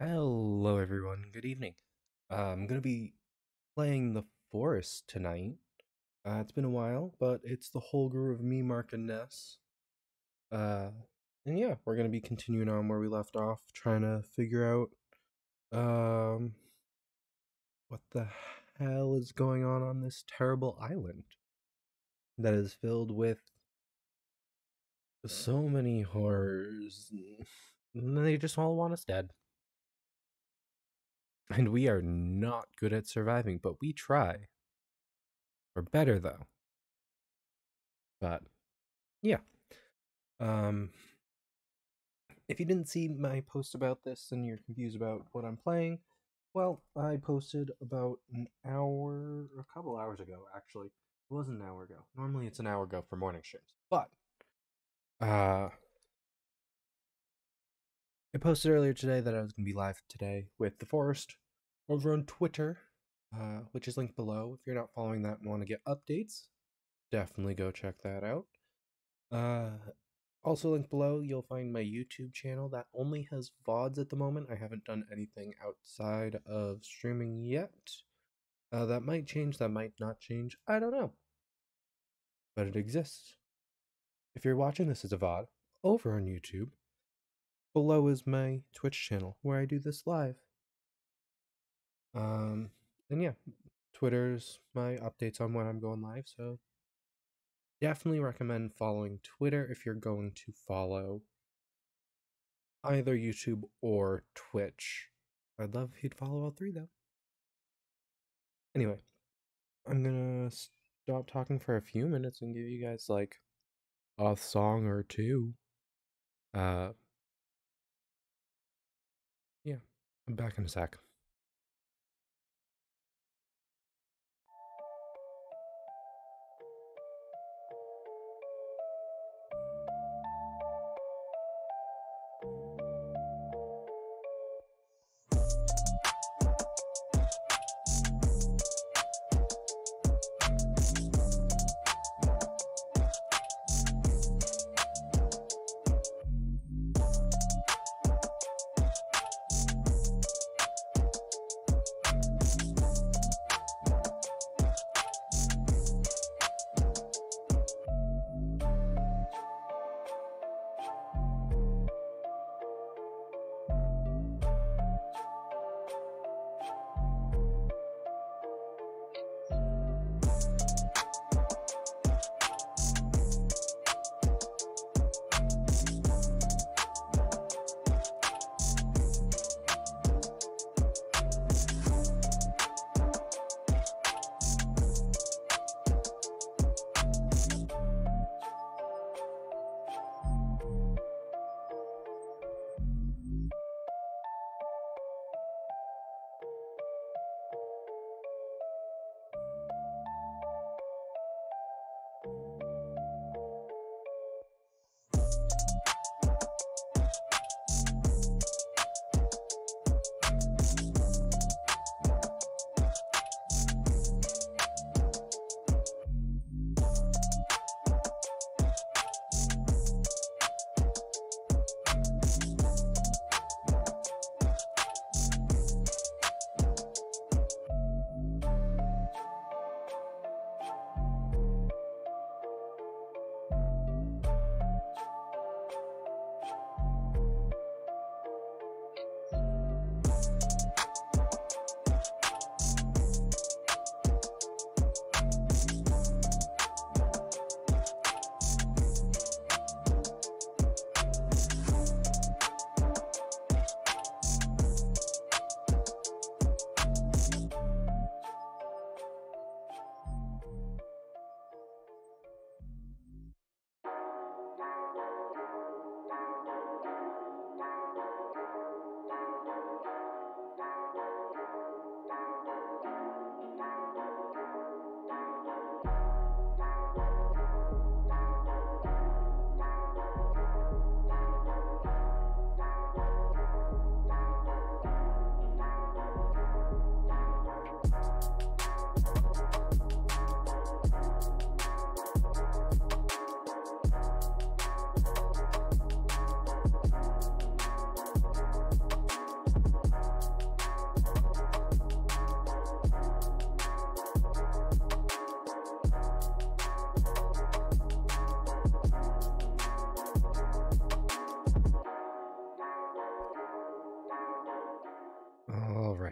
Hello, everyone. Good evening. Uh, I'm going to be playing The Forest tonight. Uh, it's been a while, but it's the whole group of me, Mark, and Ness. Uh, and yeah, we're going to be continuing on where we left off, trying to figure out um, what the hell is going on on this terrible island that is filled with so many horrors. And they just all want us dead. And we are not good at surviving, but we try. We're better though. But yeah. Um if you didn't see my post about this and you're confused about what I'm playing, well, I posted about an hour, a couple hours ago actually. It wasn't an hour ago. Normally it's an hour ago for morning streams. But uh I posted earlier today that I was going to be live today with The Forest over on Twitter, uh, which is linked below. If you're not following that and want to get updates, definitely go check that out. Uh, also linked below, you'll find my YouTube channel that only has VODs at the moment. I haven't done anything outside of streaming yet. Uh, that might change, that might not change. I don't know. But it exists. If you're watching this as a VOD over on YouTube, below is my Twitch channel where I do this live. Um, and yeah, Twitter's my updates on when I'm going live. So definitely recommend following Twitter if you're going to follow either YouTube or Twitch. I'd love if you'd follow all three though. Anyway, I'm gonna stop talking for a few minutes and give you guys like a song or two. Uh, I'm back in a sec.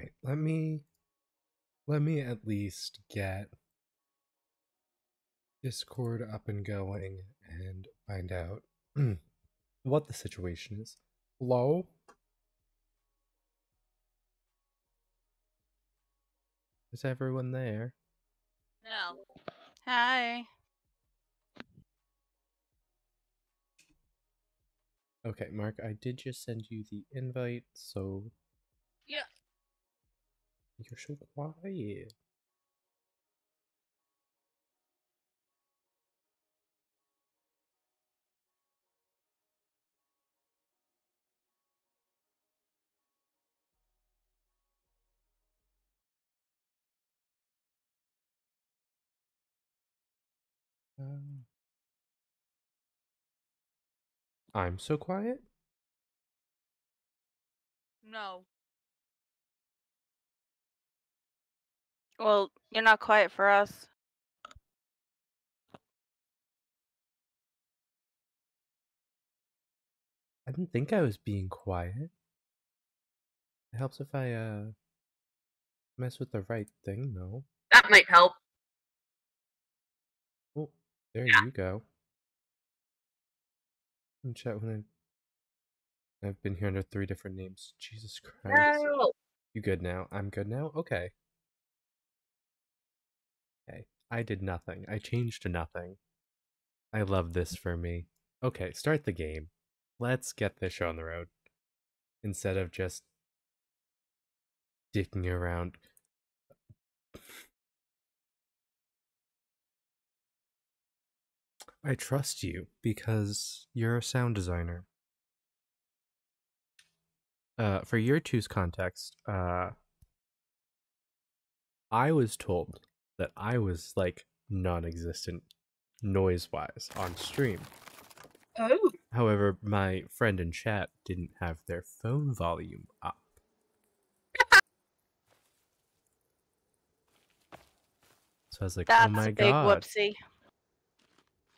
Right, let me let me at least get Discord up and going and find out what the situation is. Hello? Is everyone there? No. Hi. Okay, Mark, I did just send you the invite, so. You're so quiet. Um, I'm so quiet? No. Well, you're not quiet for us. I didn't think I was being quiet. It helps if I uh mess with the right thing, though. That might help. Oh, there Yeah. you go. I'm chat when I I've been here under three different names. Jesus Christ. No. You good now? I'm good now? Okay. Okay. I did nothing. I changed to nothing. I love this for me. Okay, start the game. Let's get this show on the road. Instead of just dicking around. I trust you because you're a sound designer. Uh, for year two's context, uh, I was told that I was like non-existent noise-wise on stream. Oh. However, my friend in chat didn't have their phone volume up. So I was like, oh That's "Oh my a big god!" whoopsie.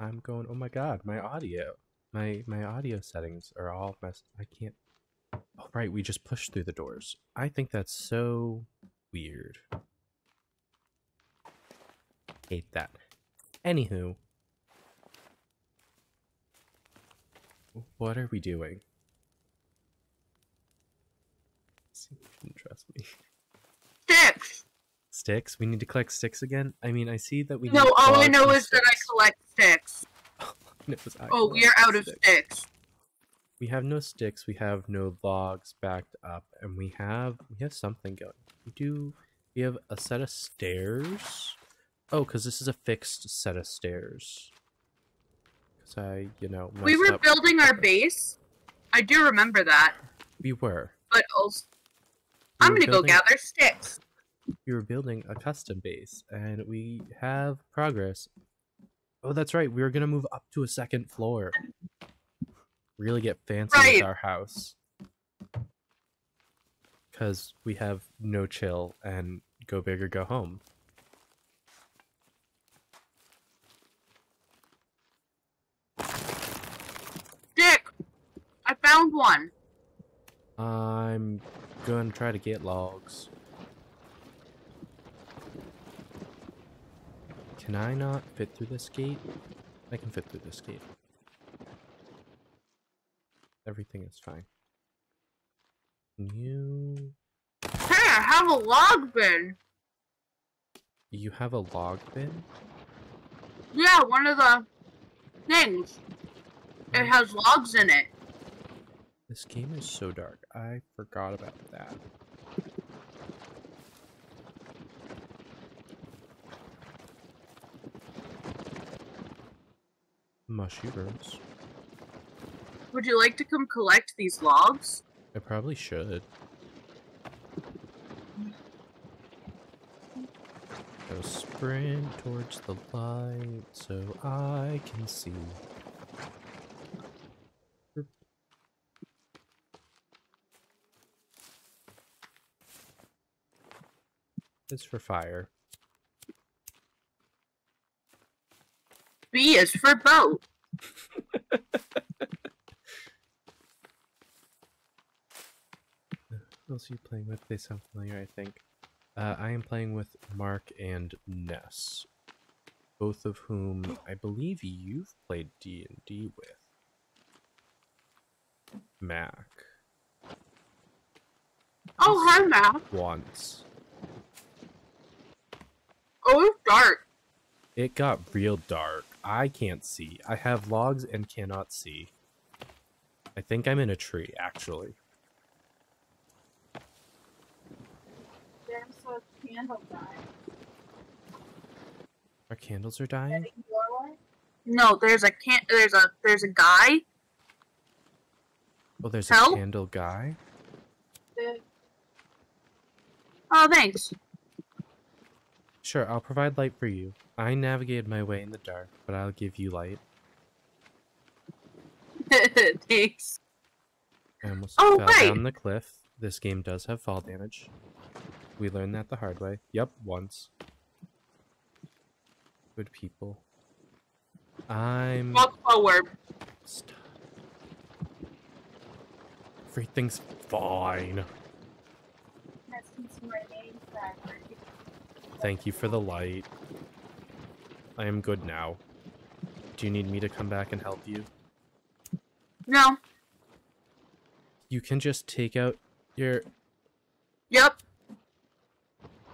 I'm going, "Oh my god, my audio, my my audio settings are all messed. I can't." Oh right, we just pushed through the doors. I think that's so weird. Hate that. Anywho, what are we doing? See, you shouldn't trust me. Sticks. Sticks? We need to collect sticks again? I mean, I see that we No, all I know is that I collect sticks. I Oh, we are out of sticks. sticks. We have no sticks, we have no logs backed up, and we have we have something going. We do we have a set of stairs. Oh, because this is a fixed set of stairs. Because I, you know, We were up- building our base. I do remember that. We were. But also, We I'm were gonna go gather sticks. we were building a custom base and we have progress. Oh, that's right. We were gonna move up to a second floor. Really get fancy Right. with our house. Cause we have no chill and go big or go home. Stick. I found one. I'm gonna try to get logs. Can I not fit through this gate? I can fit through this gate. Everything is fine. You Hey, I have a log bin. you have a log bin? Yeah, one of the things. It has logs in it. This game is so dark. I forgot about that. Mushrooms. Would you like to come collect these logs? I probably should. Go sprint towards the light so I can see. It's for fire. B is for boat. else are you playing with? They sound familiar, I think. Uh, I am playing with Mark and Ness, both of whom I believe you've played D and D with. Mac Oh, hi, Mac. once. Oh, it's dark. It got real dark. I can't see. I have logs and cannot see. I think I'm in a tree, actually. There's a candle guy. Our candles are dying? No, there's a can. There's a there's a guy. Oh, there's a candle guy. The Oh, thanks. Sure, I'll provide light for you. I navigated my way in the dark, but I'll give you light. thanks. I almost Oh, fell right. down the cliff. This game does have fall damage. We learned that the hard way. Yep, once. Good people. I'm. Walk forward. Stop. Everything's fine. has consumer name forever. Thank you for the light. I am good now. Do you need me to come back and help you? No. You can just take out your. Yep.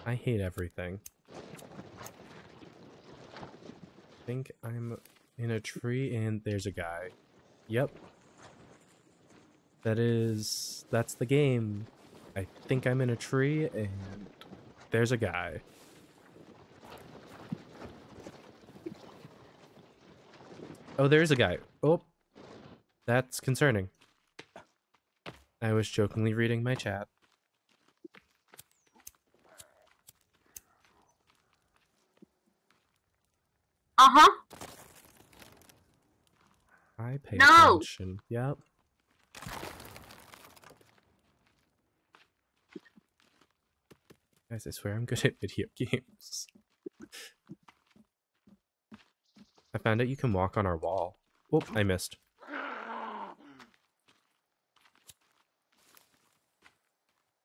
I hate everything. I think I'm in a tree and there's a guy. Yep. That is. That's the game. I think I'm in a tree and there's a guy. Oh, there's a guy. Oh. That's concerning. I was jokingly reading my chat. Uh huh. I pay No! attention. Yep. Guys, I swear I'm good at video games. I found out you can walk on our wall. Whoop, I missed.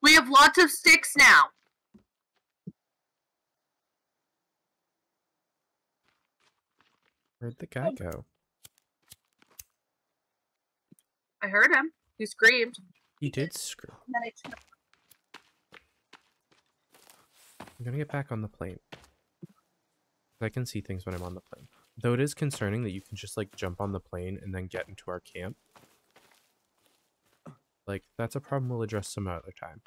We have lots of sticks now. Where'd the guy go? I heard him. He screamed. He did screw. And then I took I'm gonna get back on the plane. I can see things when I'm on the plane. Though it is concerning that you can just like jump on the plane and then get into our camp. Like, that's a problem we'll address some other time.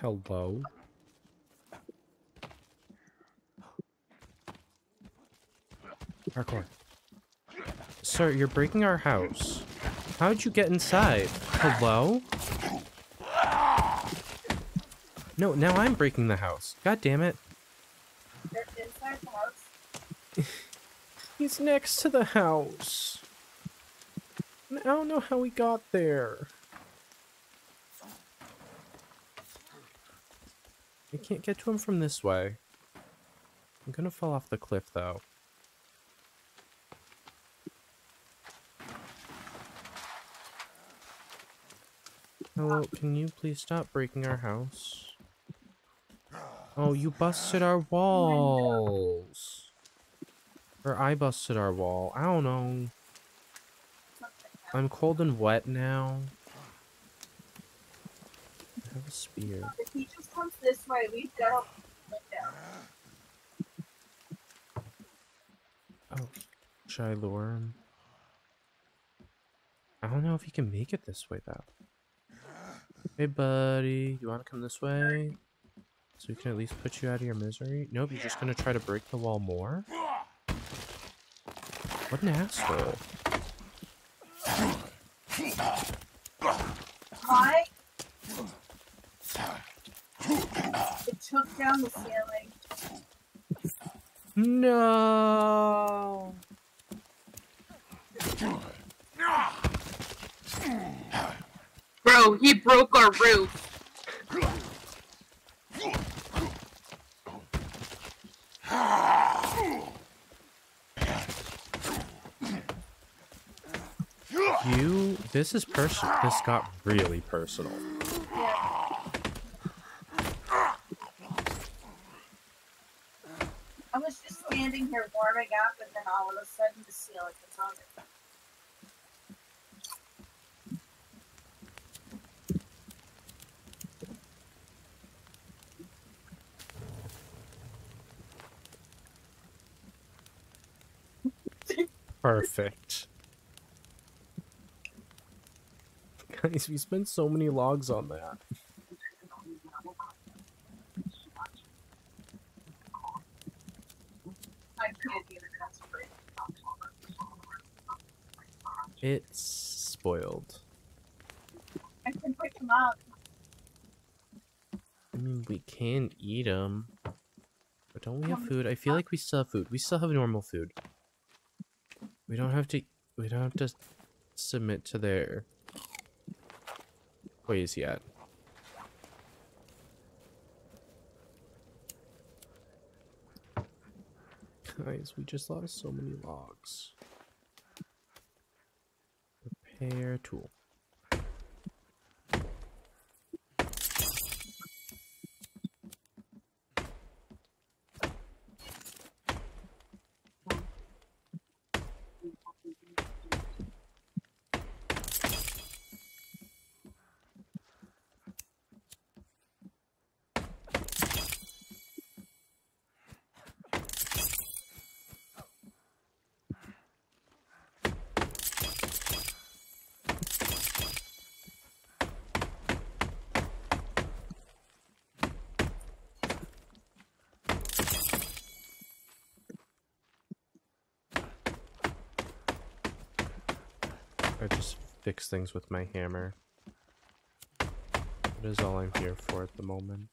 Hello? Parkour. Sir, you're breaking our house. How'd you get inside? Hello? No, now I'm breaking the house. God damn it. They're inside the house. He's next to the house. I don't know how he got there. I can't get to him from this way. I'm gonna fall off the cliff though. Hello, can you please stop breaking our house? Oh, you busted our walls. Or I busted our wall. I don't know. I'm cold and wet now. I have a spear. If he just comes this way, a window. Oh, should I lure him? I don't know if he can make it this way though. Hey buddy, you wanna come this way? So we can at least put you out of your misery? Nope, you're just gonna try to break the wall more? What an asshole. Why? It took down the ceiling. No. Bro, he broke our roof. You, this is personal. This got really personal. I was just standing here warming up, and then all of a sudden the ceiling was. Perfect. Guys, we spent so many logs on that. I couldn't even concentrate. It's spoiled. I can pick them up. I mean, we can eat them. But don't we have um, food? I feel uh, like we still have food. We still have normal food. We don't have to. We don't have to submit to their ways yet. Guys, we just lost so many logs. Repair tool. I just things with my hammer. That is all I'm here for at the moment.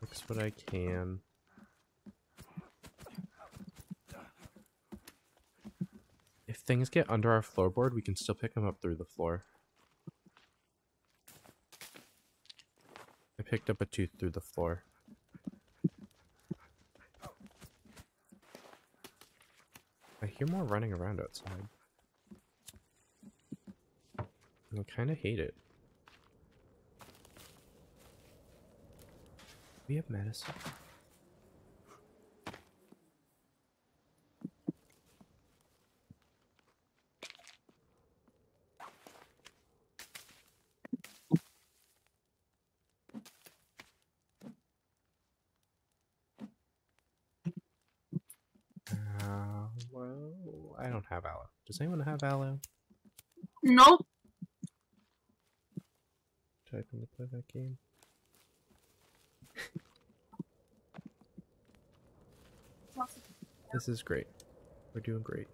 Fix what I can. If things get under our floorboard, we can still pick them up through the floor. I picked up a tooth through the floor. I hear more running around outside. I kind of hate it. We have medicine. Uh, well, I don't have aloe. Does anyone have aloe? Nope. Type in to play that game. This is great. We're doing great.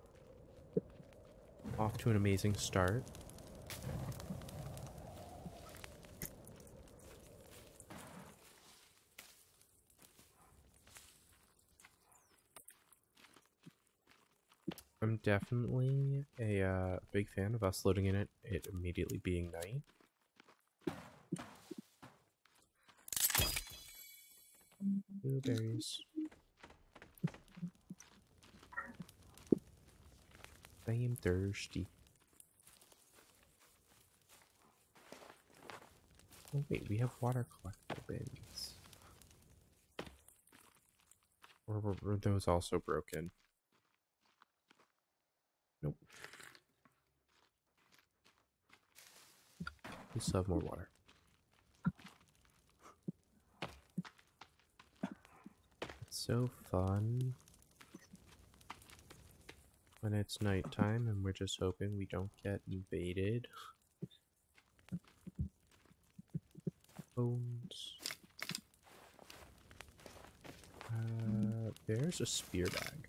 Off to an amazing start. I'm definitely a uh, big fan of us loading in it, it immediately being night. Blueberries. I am thirsty. Oh wait, we have water collector bins. Or were, were those also broken? Nope. We still have more water. So fun when it's nighttime and we're just hoping we don't get invaded. Bones. Uh, there's a spear bag.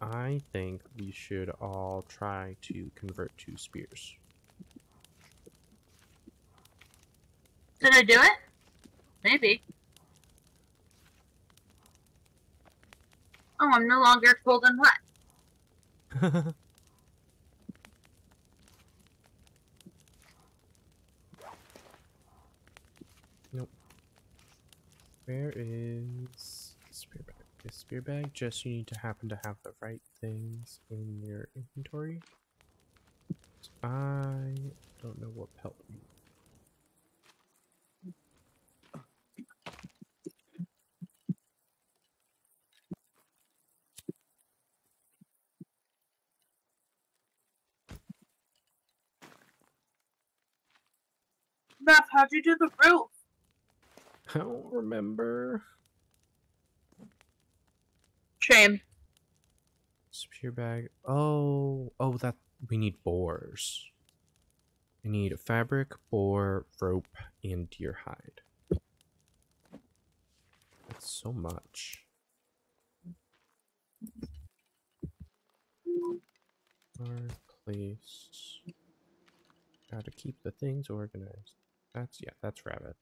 I think we should all try to convert to spears. Did I do it? Maybe. Oh, I'm no longer cold and wet. nope. Where is spear bag? The spear bag, just you need to happen to have the right things in your inventory. I don't know what pelt Beth, how'd you do the roof? I don't remember. Shame. Spear bag. Oh, oh, that we need boars. We need fabric, boar, rope, and deer hide. That's so much. Our place. Gotta keep the things organized. That's yeah, that's rabbit.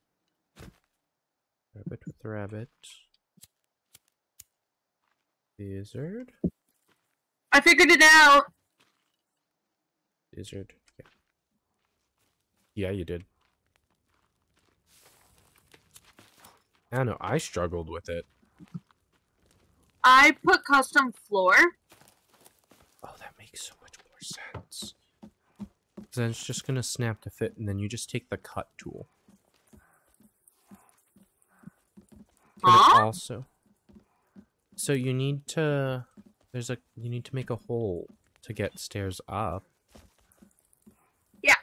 Rabbit with rabbit. Lizard. I figured it out. Lizard. Yeah. Yeah, you did. I don't know. I struggled with it. I put custom floor. Oh, that makes so much more sense. Then it's just gonna snap to fit, and then you just take the cut tool. But it Huh? also, so you need to. There's a you need to make a hole to get stairs up. Yeah.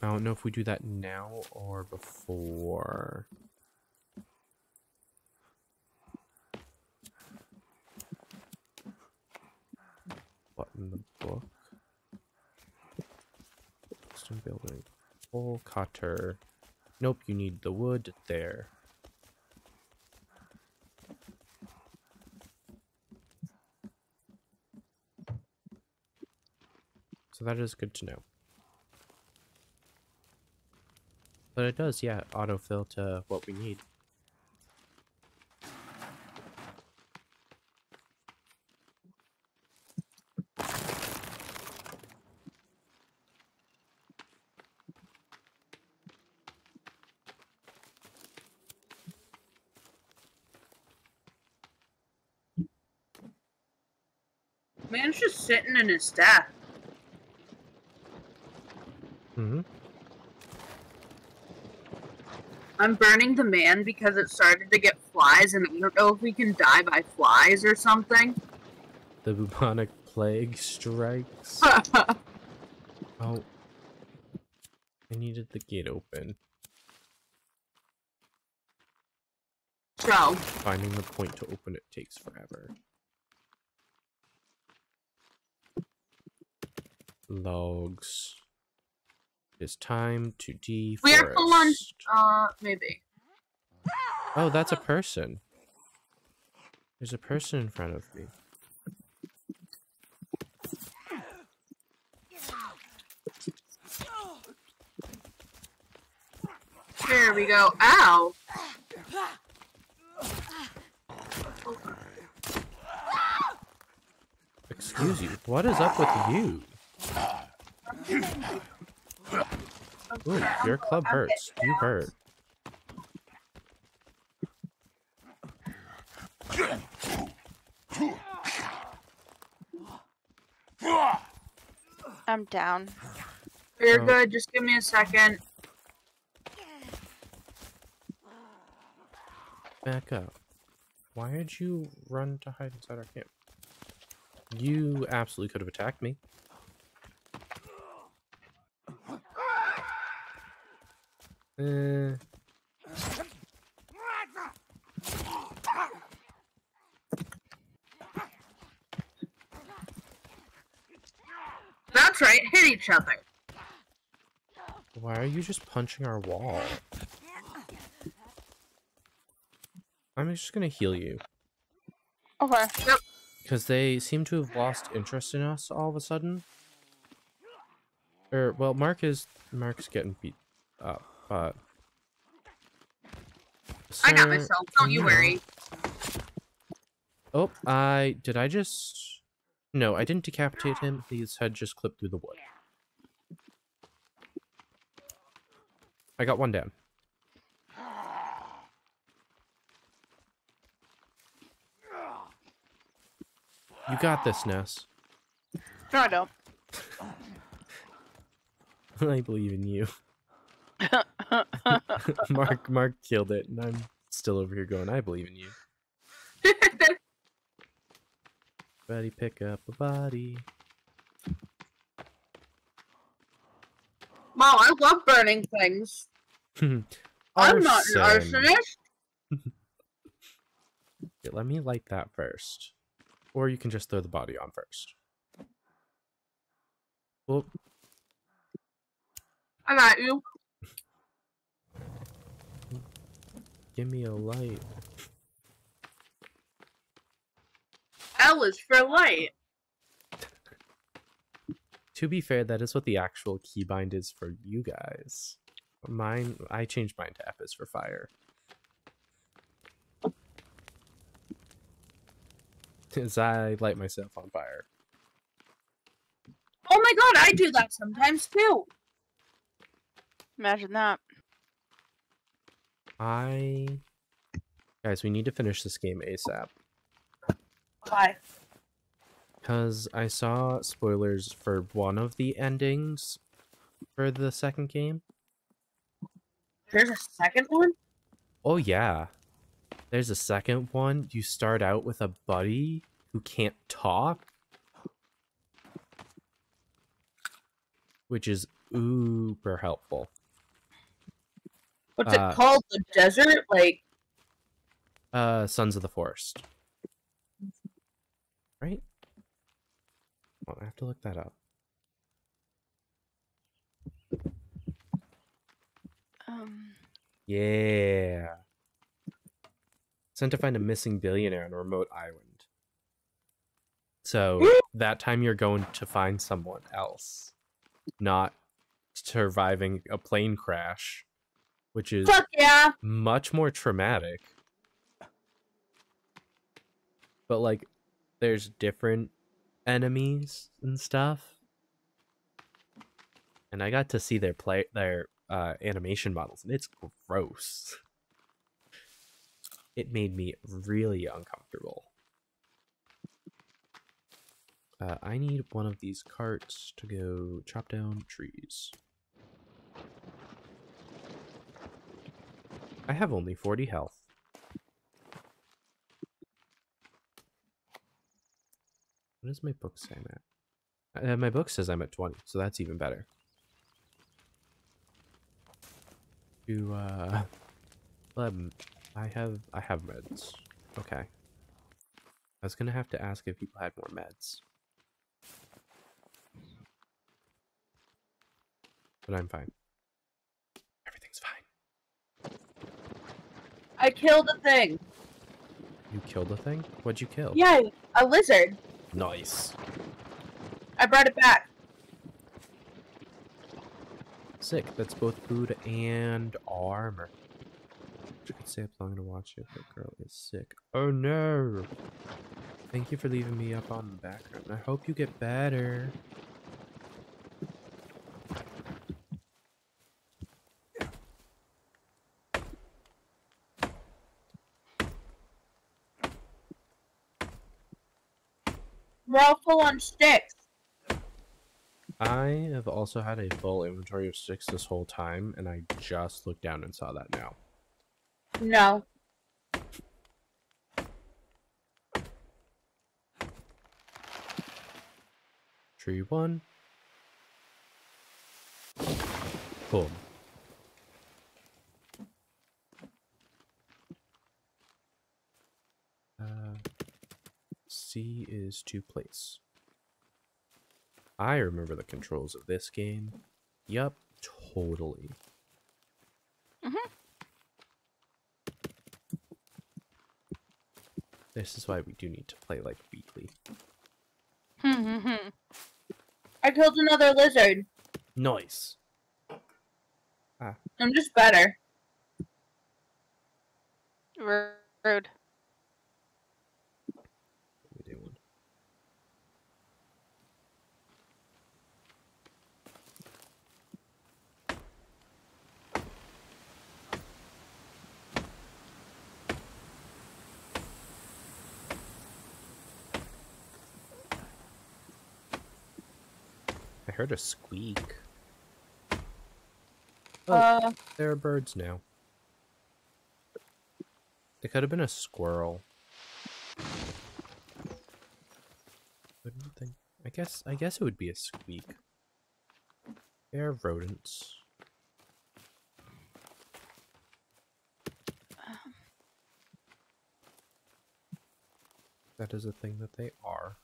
I don't know if we do that now or before. In the book? Custom building. Hole cutter. Nope, you need the wood there. So that is good to know. But it does, yeah, autofill to what we need. Just sitting in his death. hmm I'm burning the man because it started to get flies, and I don't know if we can die by flies or something. The bubonic plague strikes. Oh. I needed the gate open. so, Finding the point to open it takes forever. Logs. It's time to deforest. we are full lunch. Uh, maybe. Oh, that's a person. There's a person in front of me. There we go. Ow. Excuse you. What is up with you? Ooh, your club hurts. You hurt. I'm down. You're Oh. good. Just give me a second. Back up. Why did you run to hide inside our camp? You absolutely could have attacked me. Uh, That's right. Hit each other. why are you just punching our wall? I'm just gonna heal you. Okay. Because they seem to have lost interest in us all of a sudden. Or, well, Mark is... Mark's getting beat up, but... I got myself. Don't you no. worry. Oh, I... Did I just... No, I didn't decapitate him. His head just clipped through the wood. I got one down. You got this, Ness. No, I don't. I believe in you. Mark Mark killed it, and I'm still over here going, I believe in you. Buddy, pick up a body. Wow, I love burning things. I'm not an arsonist. Here, let me light that first. Or you can just throw the body on first. Well, I got you. Give me a light. L is for light. To be fair, that is what the actual keybind is for you guys. Mine, I changed mine to F is for fire. As I light myself on fire. Oh my god, I do that sometimes too. Imagine that. I. Guys, we need to finish this game ASAP. Why? Because I saw spoilers for one of the endings for the second game. There's a second one? Oh, yeah. There's a second one. You start out with a buddy who can't talk, which is uber helpful. What's Uh, it called? The desert? Like, Uh, Sons of the Forest. Right? Well, I have to look that up. Um, Yeah. Sent to find a missing billionaire on a remote island. So that time you're going to find someone else, not surviving a plane crash, which is fuck yeah. much more traumatic. But like there's different enemies and stuff. And I got to see their play their uh animation models and it's gross. It made me really uncomfortable. Uh, I need one of these carts to go chop down trees. I have only 40 health. What does my book say I'm at? Uh, my book says I'm at 20, so that's even better. Do, uh... Um, I have, I have meds. Okay. I was gonna have to ask if people had more meds. But I'm fine. Everything's fine. I killed a thing. You killed a thing? What'd you kill? Yeah, a lizard. Nice. I brought it back. Sick. That's both food and armor. I could stay up long to watch it. Girl is sick. Oh no! Thank you for leaving me up on the background. I hope you get better. We're all full on sticks. I have also had a full inventory of sticks this whole time, and I just looked down and saw that now. No. Tree one. Boom. C is to place. I remember the controls of this game. Yup, totally. Mhm. This is why we do need to play like weekly. Hmm, I killed another lizard. Nice. I'm just better. Rude. Heard a squeak. Oh. Uh, There are birds now. It could have been a squirrel. Wouldn't think. I guess. I guess it would be a squeak. They are rodents. That is a thing that they are.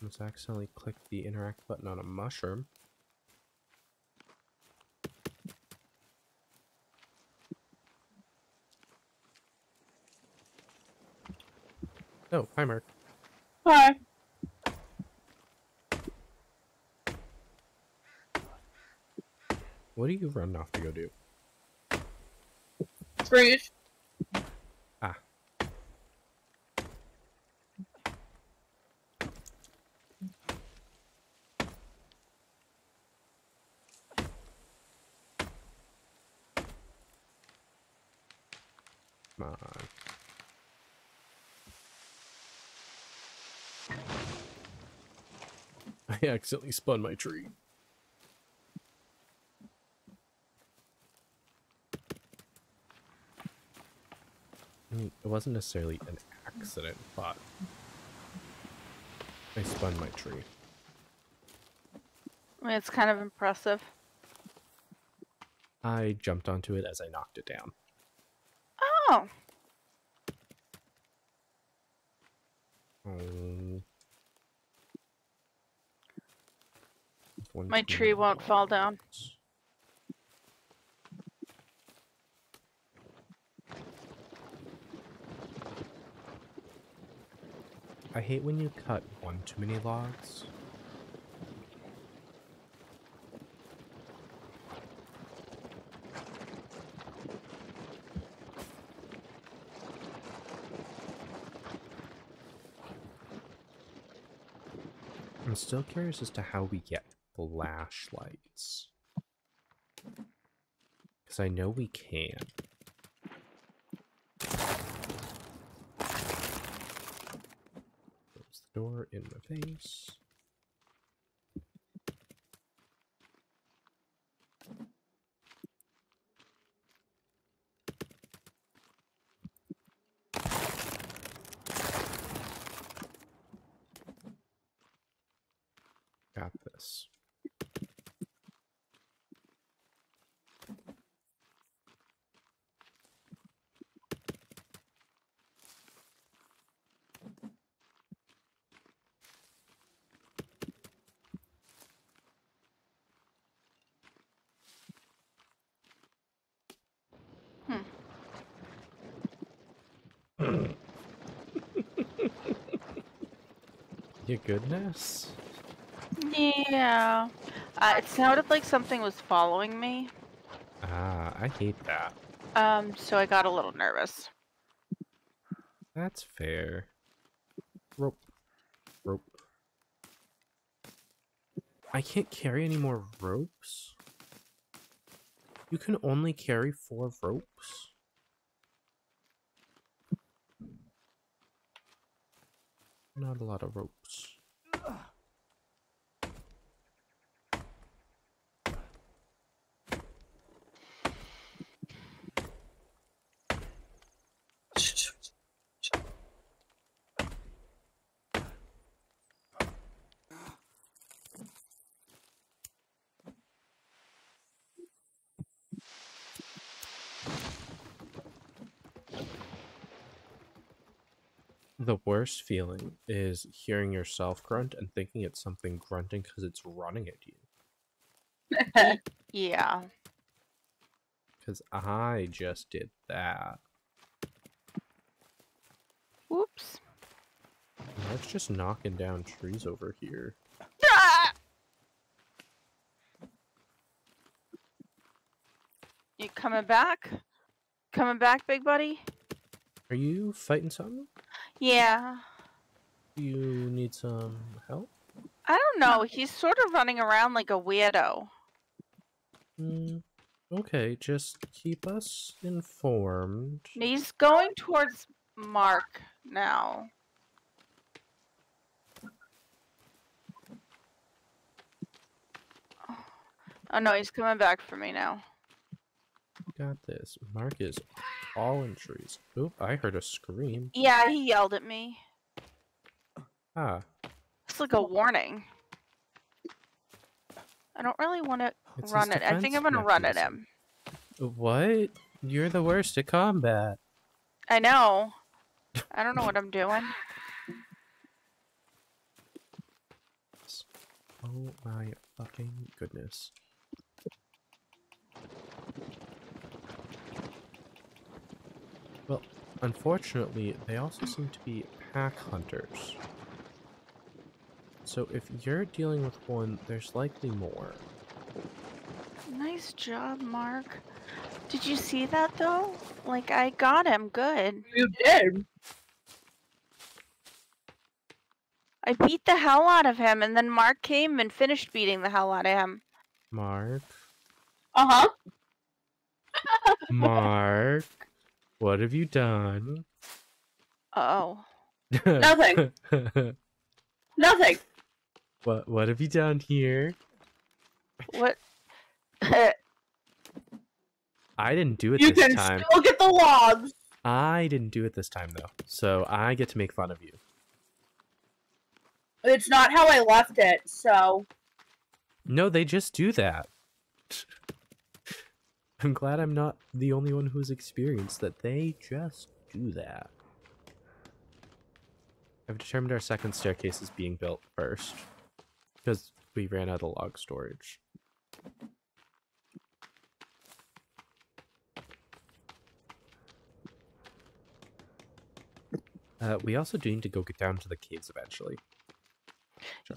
Let's accidentally click the interact button on a mushroom. Oh, hi Mark. hi. What do you run off to go do? Freeze. I accidentally spun my tree. I mean, it wasn't necessarily an accident, but I spun my tree. It's kind of impressive. I jumped onto it as I knocked it down. Oh, Oh. My tree won't fall down. I hate when you cut one too many logs. I'm still curious as to how we get flashlights. Because I know we can. Close the door in my face. Got this. Your goodness. yeah. Uh, it sounded like something was following me. Ah, I hate that. Um, so I got a little nervous. That's fair. Rope. Rope. I can't carry any more ropes. You can only carry four ropes. Not a lot of ropes. The worst feeling is hearing yourself grunt and thinking it's something grunting because it's running at you. Yeah. Because I just did that. Whoops. Mark's just knocking down trees over here. Ah! You coming back? Coming back, big buddy? Are you fighting something? Yeah. You need some help? I don't know. He's sort of running around like a weirdo. Mm, okay, just keep us informed. He's going towards Mark now. Oh no, he's coming back for me now. Got this. Mark is all in trees. Oop, I heard a scream. Yeah, he yelled at me. Ah, It's like a warning. I don't really want to it's run it. I think I'm gonna run at him. What? You're the worst at combat. I know. I don't know what I'm doing. Oh my fucking goodness. Well, unfortunately, they also seem to be pack hunters. So if you're dealing with one, there's likely more. Nice job, Mark. Did you see that though? Like I got him good. You did. I beat the hell out of him and then Mark came and finished beating the hell out of him. Mark, Uh huh. Mark, what have you done? Uh oh. Nothing. Nothing. what what have you done here? What I didn't do it You this can time. still get the logs. I didn't do it this time though. So I get to make fun of you. It's not how I left it, so No, they just do that. I'm glad I'm not the only one who's experienced that they just do that. I've determined our second staircase is being built first. Because we ran out of log storage. Uh, we also do need to go get down to the caves eventually.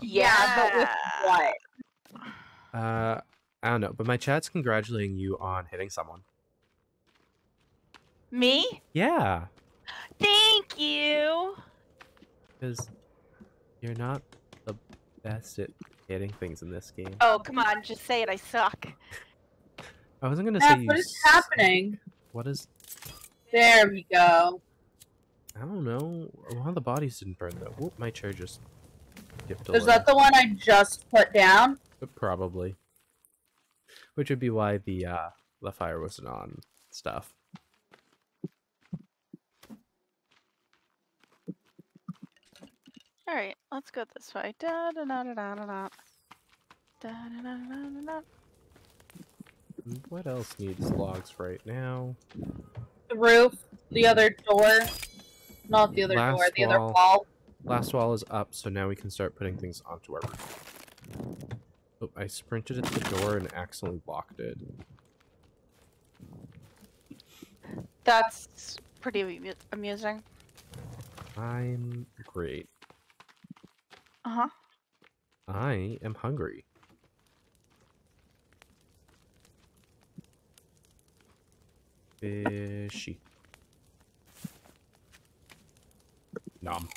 yeah, but with what? Uh, I don't know, but my chat's congratulating you on hitting someone. me? Yeah, Thank you. because you're not the best at hitting things in this game. Oh come on, just say it. I suck. I wasn't gonna Matt, say you. what is happening? What is? There we go. I don't know. One of the bodies didn't burn though. Whoop, my chair just dipped a Is that the one I just put down? But Probably. Which would be why the uh the fire wasn't on stuff. All right, let's go this way. Da da da da da da da. Da da da da da da. What else needs logs right now? The roof, the other door. Not the other door, Last the other wall. wall. Last wall is up, so now we can start putting things onto our roof. Oh, I sprinted at the door and accidentally locked it. That's pretty amusing. I'm great. Uh huh. I am hungry. Fishy. Nom.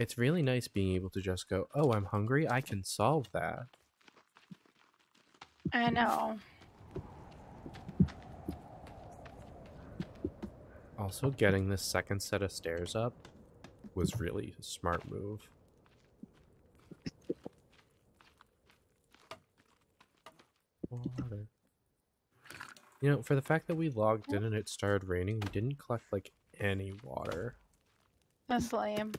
It's really nice being able to just go, oh, I'm hungry. I can solve that. I know. Also, getting this second set of stairs up was really a smart move. Water. You know, for the fact that we logged in and it started raining, we didn't collect like any water. That's lame.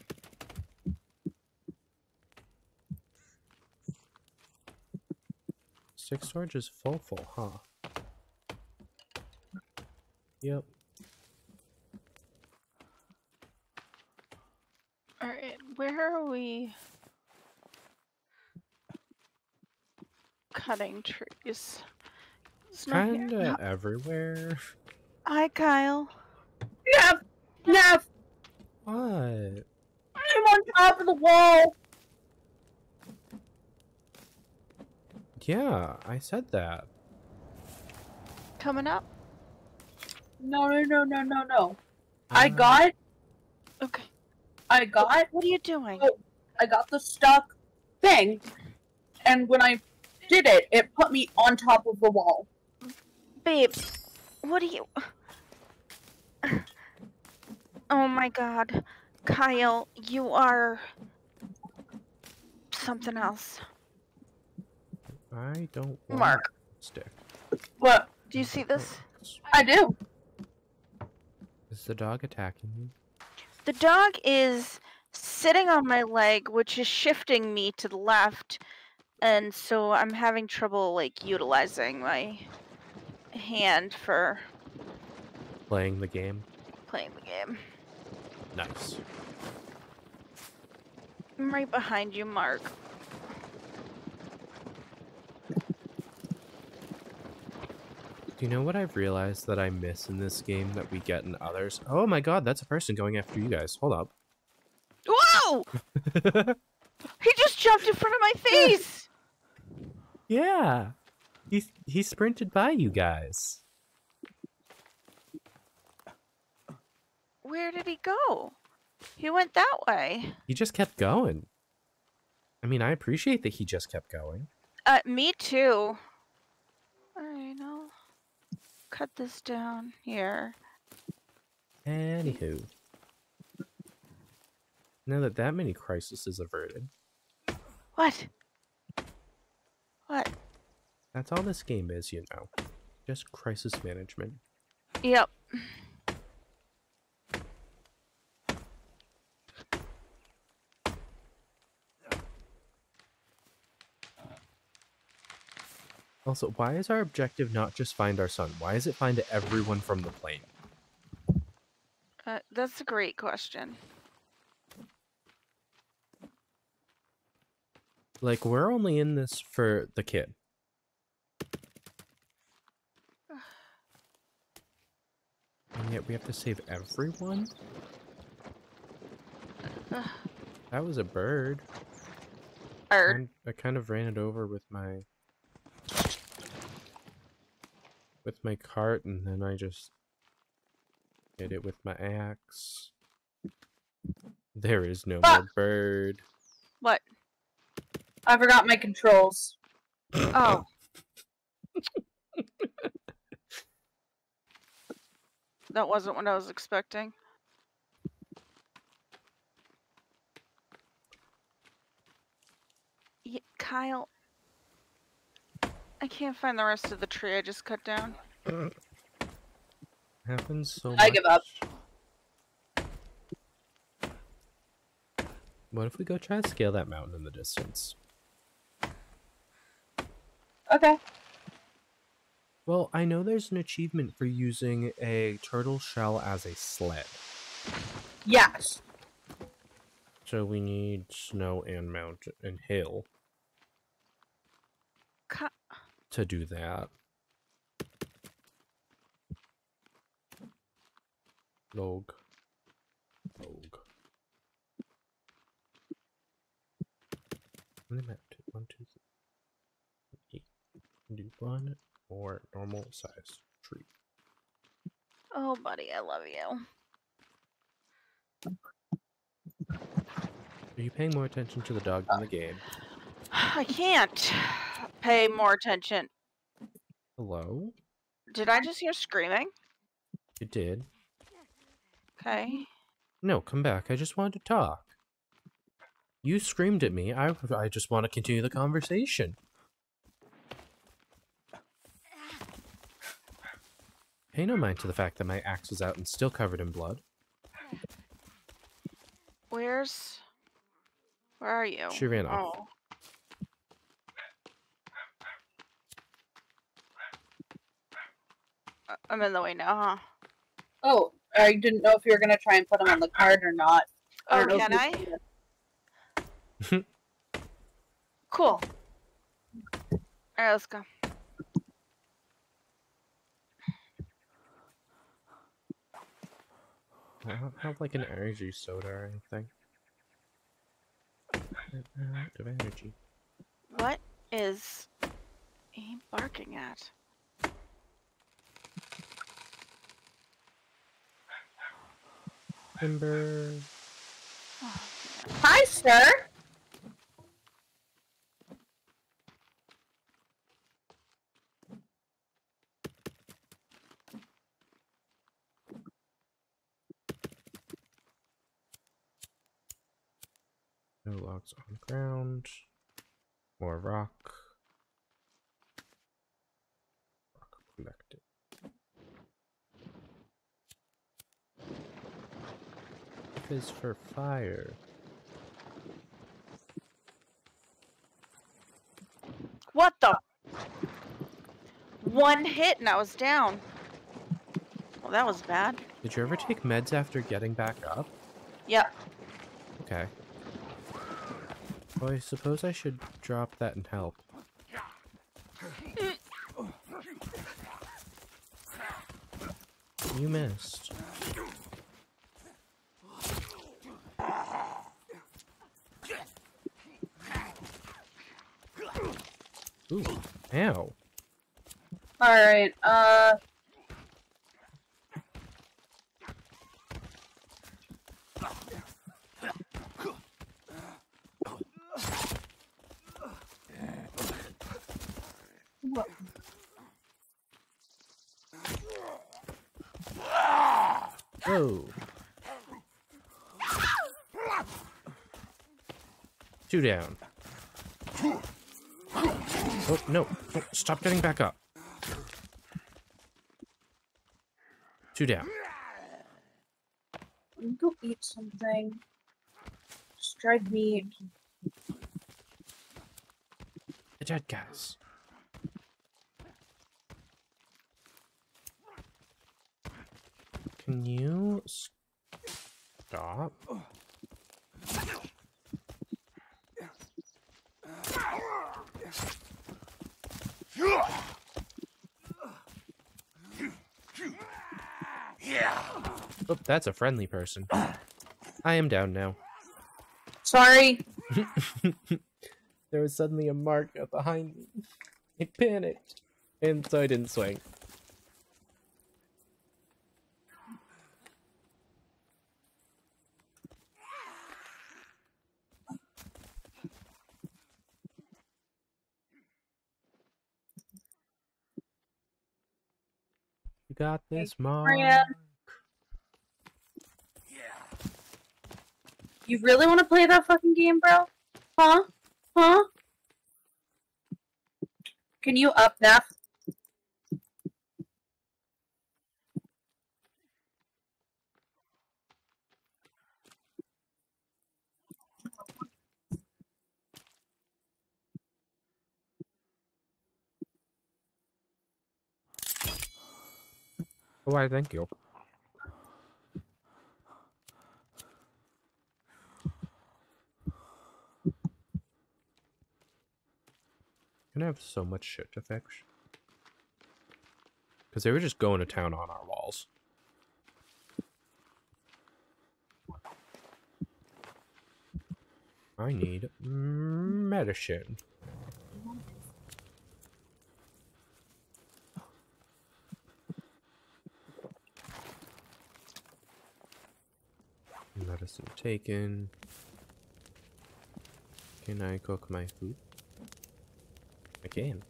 Stick storage is full, full, huh? Yep. All right, where are we cutting trees? It's not here. Kinda everywhere. Hi, Kyle. Nev! Nev! What? I'm on top of the wall! Yeah, I said that. Coming up. No, no, no, no, no, no. I Uh, got, Okay. I got, What are you doing? Oh. I got the stuck thing. And when I did it, it put me on top of the wall. Babe, what are you. Oh my god. Kyle, you are something else. I don't want Mark, stick. What? do you see this? I do. Is the dog attacking you? The dog is sitting on my leg, which is shifting me to the left, and so I'm having trouble like utilizing my hand for Playing the game? playing the game. Nice. I'm right behind you, Mark. You know what I've realized that I miss in this game that we get in others? Oh my god, that's a person going after you guys. Hold up. Whoa! He just jumped in front of my face! yeah. He he sprinted by you guys. Where did he go? He went that way. He just kept going. I mean, I appreciate that he just kept going. Uh, me too. I'll cut this down here. Anywho. Now that that many crises is averted, What? What? that's all this game is, you know. Just crisis management. Yep. Also, why is our objective not just find our son? Why is it find everyone from the plane? Uh, that's a great question. Like, we're only in this for the kid. And yet we have to save everyone? That was a bird. And I kind of ran it over with my with my cart and then I just hit it with my axe. There is no more bird. What? I forgot my controls. Oh. that wasn't what I was expecting. Kyle. I can't find the rest of the tree I just cut down. Happens so I much. give up. What if we go try to scale that mountain in the distance? Okay. Well, I know there's an achievement for using a turtle shell as a sled. Yes. So we need snow and mountain and hill to do that. Log. Log. How many map? Two, one, two, three. Eight. Do one or normal size tree. oh, buddy, I love you. Are you paying more attention to the dog than the game? I can't pay more attention. Hello? Did I just hear screaming? You did. Okay. No, come back. I just wanted to talk. You screamed at me. I, I just want to continue the conversation. Pay no mind to the fact that my axe was out and still covered in blood. Where's. Where are you? She ran off. Oh. I'm in the way now, huh? Oh, I didn't know if you were gonna try and put them on the card or not. Oh, don't know can I? Cool. Alright, let's go. I don't have like an energy soda or anything. I'm out of energy. What is he barking at? Hi, sir. No logs on ground. More rock. Is for fire. What the? One hit and I was down. Well, that was bad. Did you ever take meds after getting back up? Yep. Okay. Well, I suppose I should drop that and help. You missed. Ooh, ow. Alright, uh. What? Oh. Two down. Oh, no. no. Stop getting back up. Two down. Me go eat something. Just dried meat. The dead guys. Can you stop? Oh, that's a friendly person. I am down now. Sorry. there was suddenly a mark up behind me. I panicked, and so I didn't swing. You got this, Mark. Maria. You really want to play that fucking game, bro? Huh? Huh? Can you up Neph? Why, oh, thank you. Have so much shit to fix. Because they were just going to town on our walls. I need medicine. Medicine taken. Can I cook my food? I can.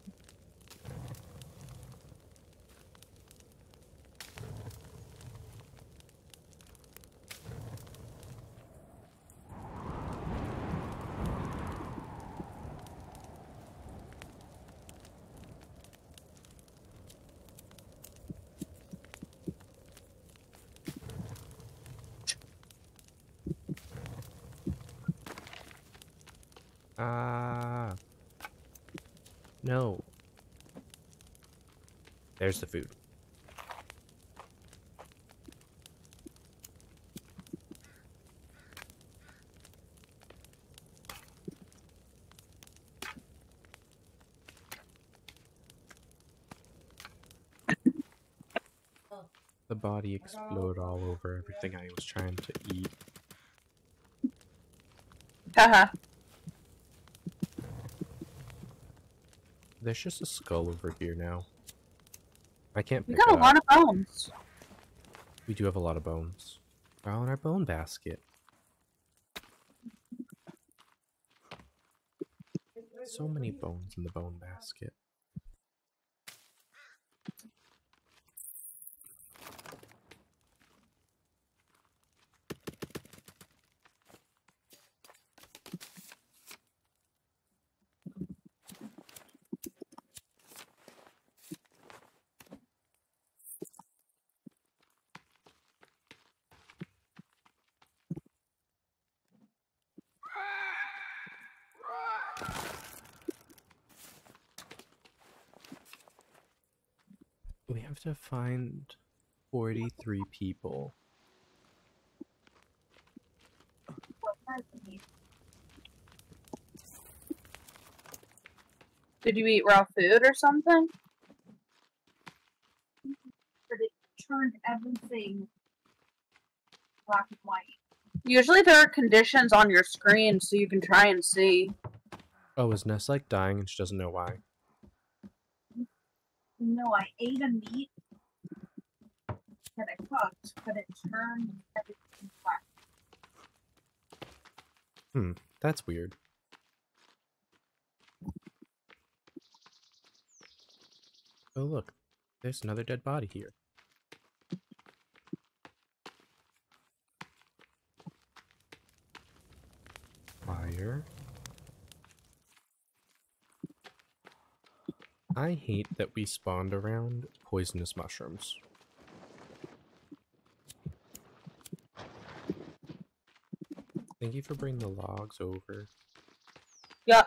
Ah. No. There's the food. The body exploded all over everything I was trying to eat. Haha. There's just a skull over here now. I can't We got a it lot of bones. We do have a lot of bones. They're all in our bone basket. So many bones in the bone basket. We have to find 43 people. What kind of meat? Did you eat raw food or something? But it turned everything black and white. Usually there are conditions on your screen so you can try and see. Oh, is Ness like dying and she doesn't know why? No, I ate a meat that I cooked, but it turned everything black. Hmm, that's weird. Oh, look. There's another dead body here. Fire. I hate that we spawned around poisonous mushrooms. Thank you for bringing the logs over. Yeah.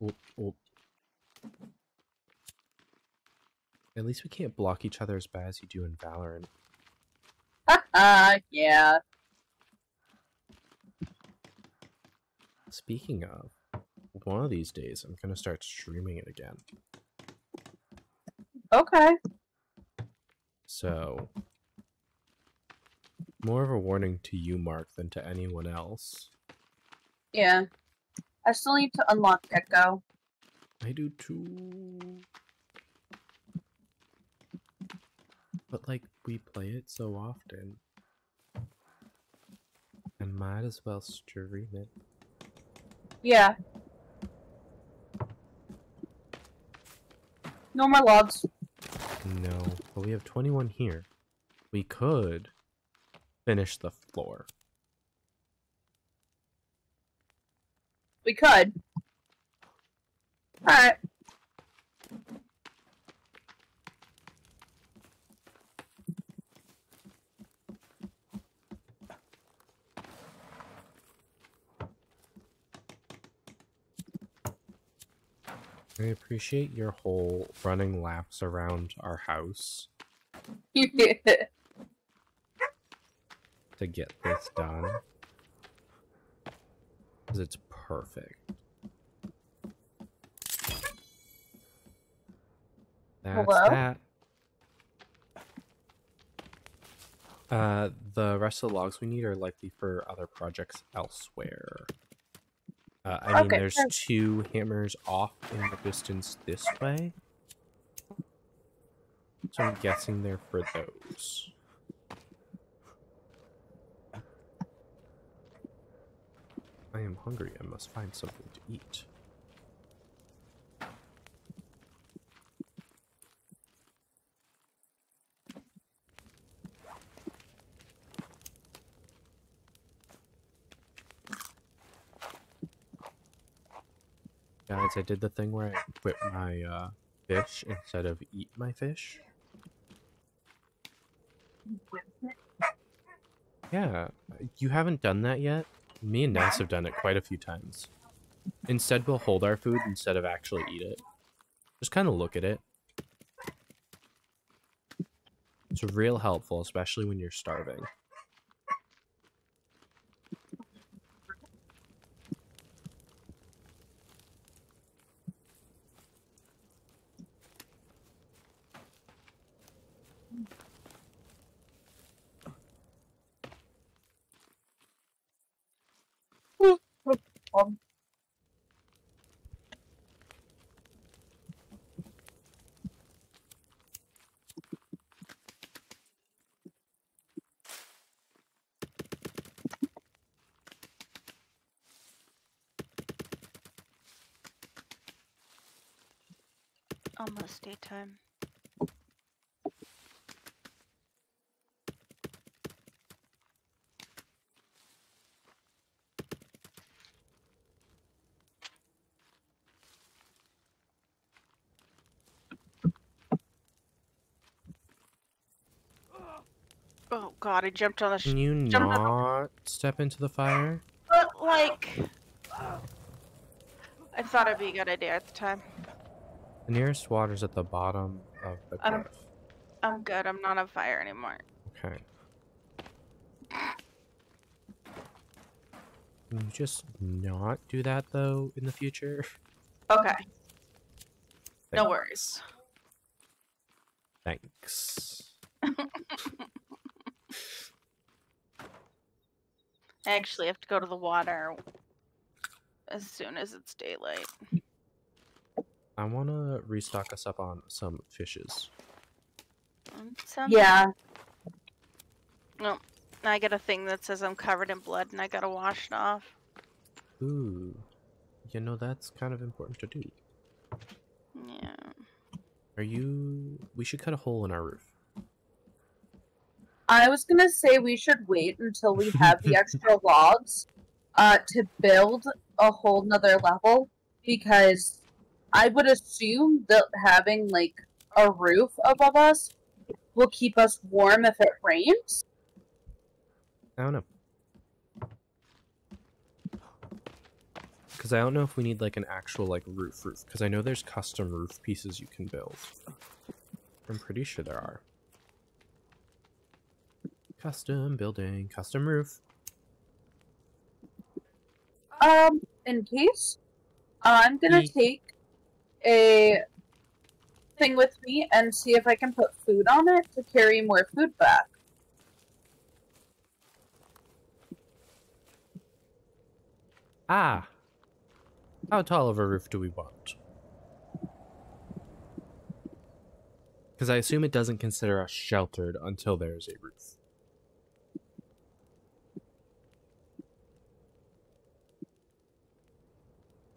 Oh, oh. At least we can't block each other as bad as you do in Valorant. Yeah. Speaking of, one of these days I'm gonna start streaming it again. Okay. So, more of a warning to you, Mark, than to anyone else. Yeah. I still need to unlock Gecko. I do too. But like we play it so often. I might as well stream it. Yeah. No more logs. No, but we have 21 here. We could finish the floor. We could. Alright. I appreciate your whole running laps around our house to get this done. Because it's perfect. That's Hello? that. Uh, the rest of the logs we need are likely for other projects elsewhere. Uh, I mean, Okay, there's two hammers off in the distance this way. So I'm guessing they're for those. I am hungry. I must find something to eat. Guys, I did the thing where I whip my uh, fish instead of eat my fish. Yeah, you haven't done that yet? Me and Ness have done it quite a few times. Instead, we'll hold our food instead of actually eat it. Just kind of look at it. It's real helpful, especially when you're starving. time. Oh god, I jumped on the Can you not step into the fire? But like... I thought it'd be a good idea at the time. The nearest water's at the bottom of the cliff. I'm good. I'm not on fire anymore. Okay. Can you just not do that though in the future? Okay, no worries. Thanks. I actually have to go to the water as soon as it's daylight. I want to restock us up on some fishes. Sounds Yeah. I get a thing that says I'm covered in blood and I gotta wash it off. Ooh. You know, that's kind of important to do. Yeah. Are you. We should cut a hole in our roof. I was gonna say we should wait until we have the extra logs uh, to build a whole nother level because I would assume that having like a roof above us will keep us warm if it rains. I don't know. Because I don't know if we need like an actual like roof roof. Because I know there's custom roof pieces you can build. I'm pretty sure there are. Custom building, custom roof. Um, in case, I'm gonna Ye- take a thing with me and see if I can put food on it to carry more food back. Ah! How tall of a roof do we want? Because I assume it doesn't consider us sheltered until there's a roof.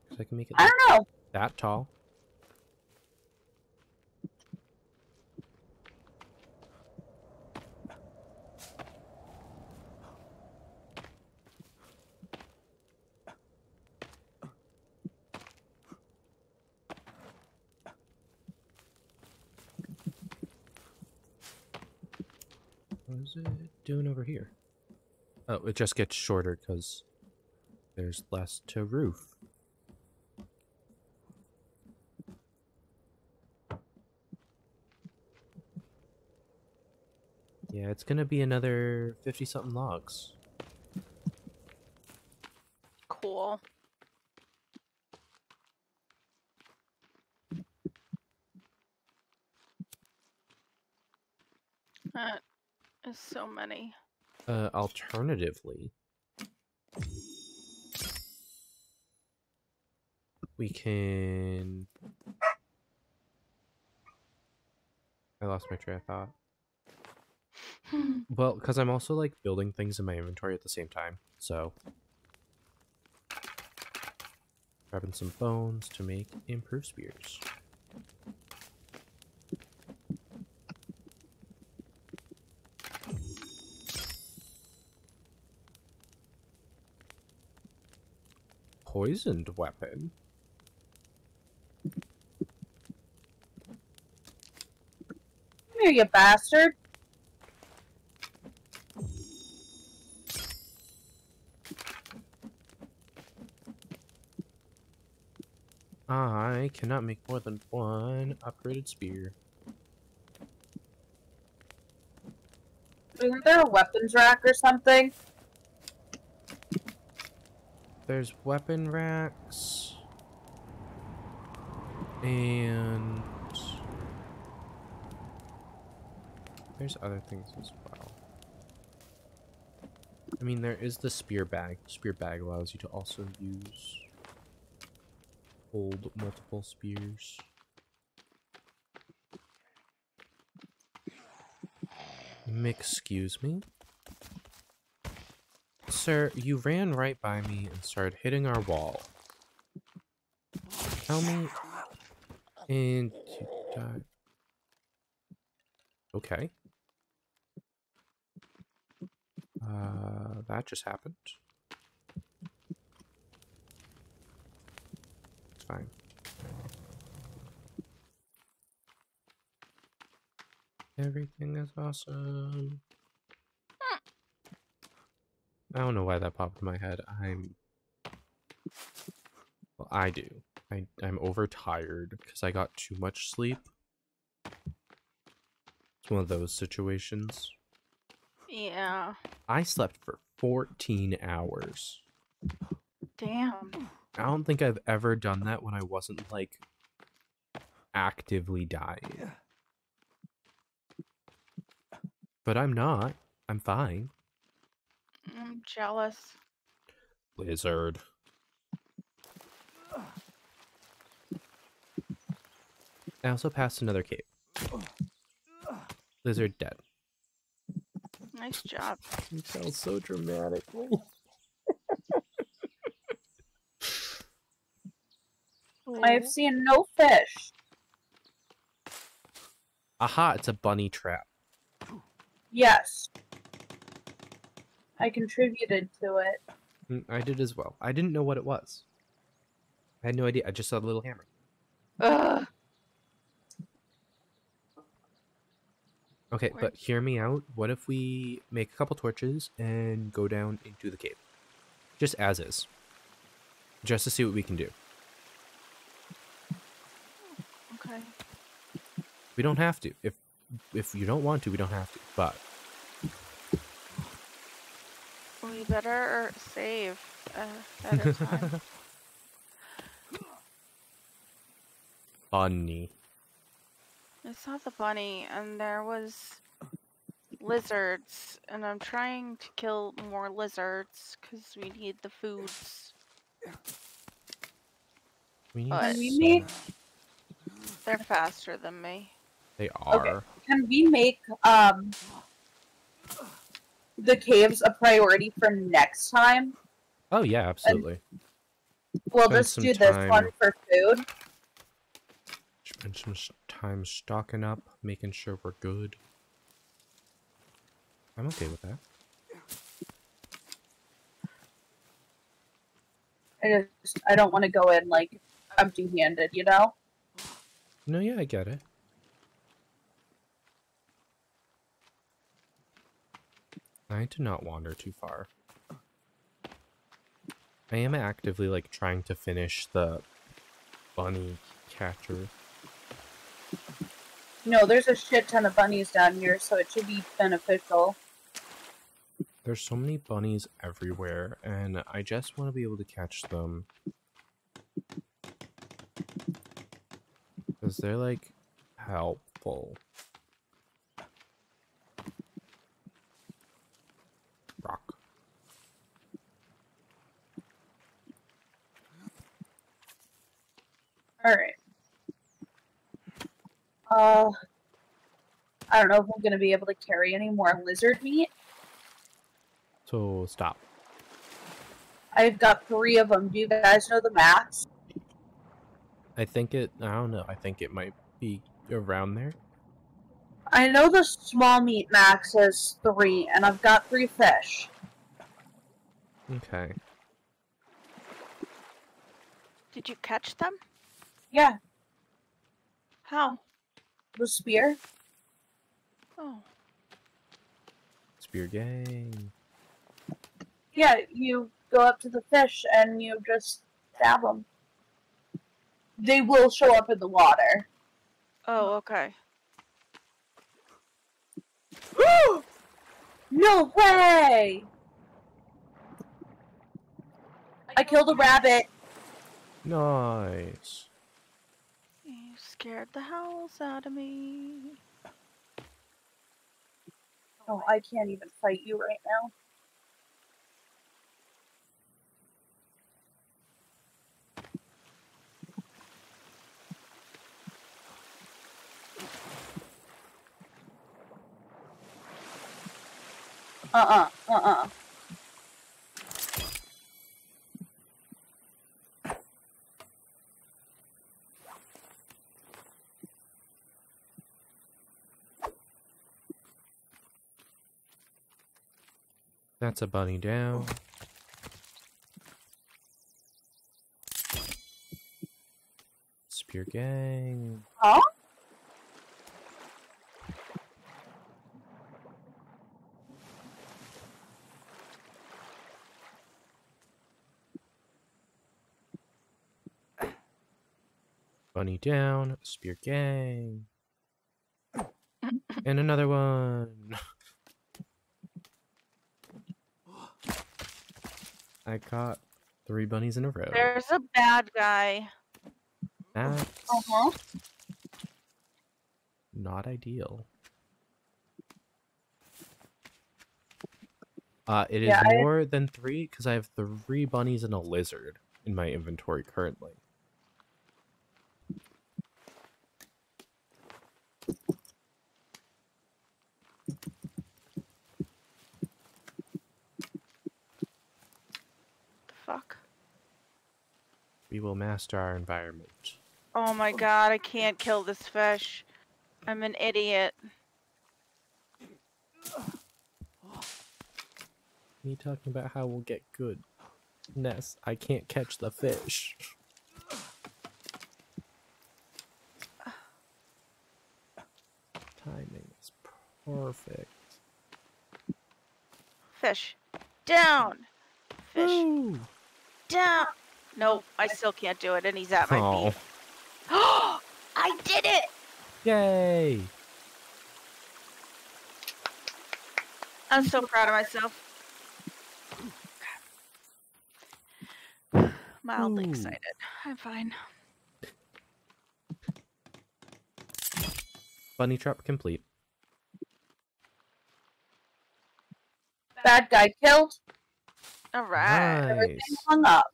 So I can make it I don't know. that tall. It doing over here? Oh, it just gets shorter because there's less to roof. Yeah, it's gonna be another 50 something logs. Cool. That is so many. Uh, alternatively, we can. I lost my train of thought. Well, because I'm also like building things in my inventory at the same time, so. Grabbing some bones to make improved spears. Poisoned weapon? Come here, you bastard. I cannot make more than one upgraded spear. Isn't there a weapons rack or something? There's weapon racks. And there's other things as well. I mean, there is the spear bag. Spear bag allows you to also use hold multiple spears. Excuse me? Sir, you ran right by me and started hitting our wall. Tell me. And. Okay. Uh, that just happened. It's fine. Everything is awesome. I don't know why that popped in my head. I'm. Well, I do. I, I'm overtired because I got too much sleep. It's one of those situations. Yeah. I slept for 14 hours. Damn. I don't think I've ever done that when I wasn't like actively dying. But I'm not. I'm fine. I'm jealous. Lizard. I also passed another cave. Lizard dead. Nice job. You sound so dramatic. I have seen no fish. Aha, it's a bunny trap. Yes. I contributed to it. Mm, I did as well. I didn't know what it was. I had no idea. I just saw the little hammer. Ugh. Okay, but hear me out. What if we make a couple torches and go down into the cave? Just as is. Just to see what we can do. Okay. We don't have to. If if you don't want to, we don't have to. But We better save uh, at a time. bunny. I saw the bunny and there was lizards and I'm trying to kill more lizards because we need the foods. We need But- Can we make They're faster than me. They are. can we make um the caves a priority for next time? Oh yeah, absolutely. We'll Spend just some do this time. one for food. Spend some time stocking up, making sure we're good. I'm okay with that. I just I don't want to go in like empty handed, you know? No, yeah, I get it. I do not wander too far. I am actively like trying to finish the bunny catcher. No, there's a shit ton of bunnies down here, so it should be beneficial. There's so many bunnies everywhere, and I just want to be able to catch them. Because they're like helpful. Rock. Alright. Uh I don't know if I'm gonna be able to carry any more lizard meat. So stop. I've got three of them. Do you guys know the max? I think it, I don't know, I think it might be around there. I know the small meat max is three, and I've got three fish. Okay. Did you catch them? Yeah, How? the spear. Oh. Spear gang. Yeah, you go up to the fish and you just stab them. They will show up in the water. Oh, okay. no way! I killed a rabbit. Nice. Scared the howls out of me. Oh, I can't even fight you right now. Uh-uh. That's a bunny down. Spear gang. Oh. Bunny down, spear gang. and another one. I caught three bunnies in a row. There's a bad guy. That's Uh-huh. not ideal. Uh, it is Yeah, I- more than three because I have three bunnies and a lizard in my inventory currently. Fuck. We will master our environment. Oh my god, I can't kill this fish. I'm an idiot. Me talking about how we'll get good. Ness, I can't catch the fish. Timing is perfect. Fish. Down. Fish. Woo! Down. Nope, I still can't do it, and he's at my Oh, feet. Oh, I did it! yay! I'm so proud of myself. Mildly Ooh. excited. I'm fine. Bunny trap complete. Bad guy killed. Alright. Everything hung up.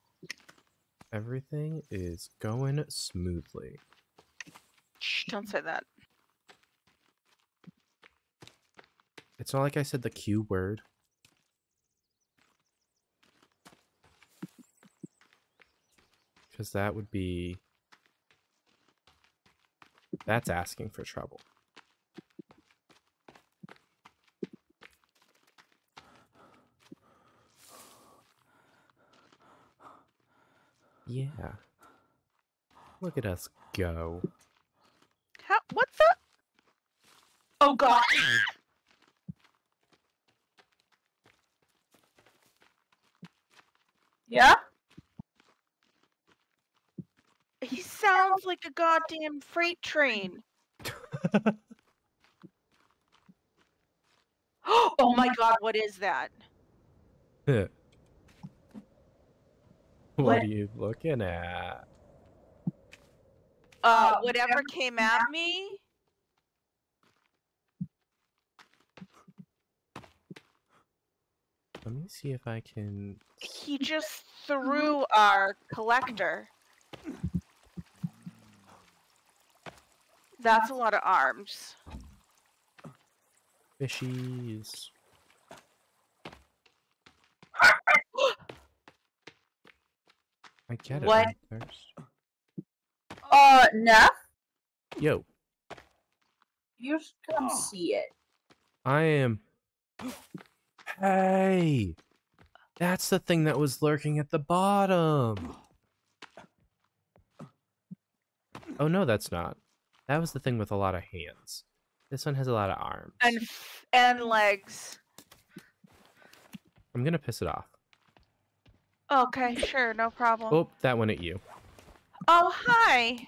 Everything is going smoothly. Shh, don't say that. It's not like I said the Q word. Because that would be. That's asking for trouble. Yeah. Look at us go. How? What the? Oh god. Yeah? He sounds like a goddamn freight train. oh my god, what is that? what What? are you looking at? Uh, Uh, whatever came at me? Let me see if I can. He just threw our collector. That's a lot of arms. Fishies. I get it. What? I'm. Uh, Neph, Yo, you should come see it. I am. Hey! That's the thing that was lurking at the bottom. Oh, no, that's not. That was the thing with a lot of hands. This one has a lot of arms. And and legs. I'm gonna piss it off. Okay, sure, no problem. Oh, that went at you. Oh, hi.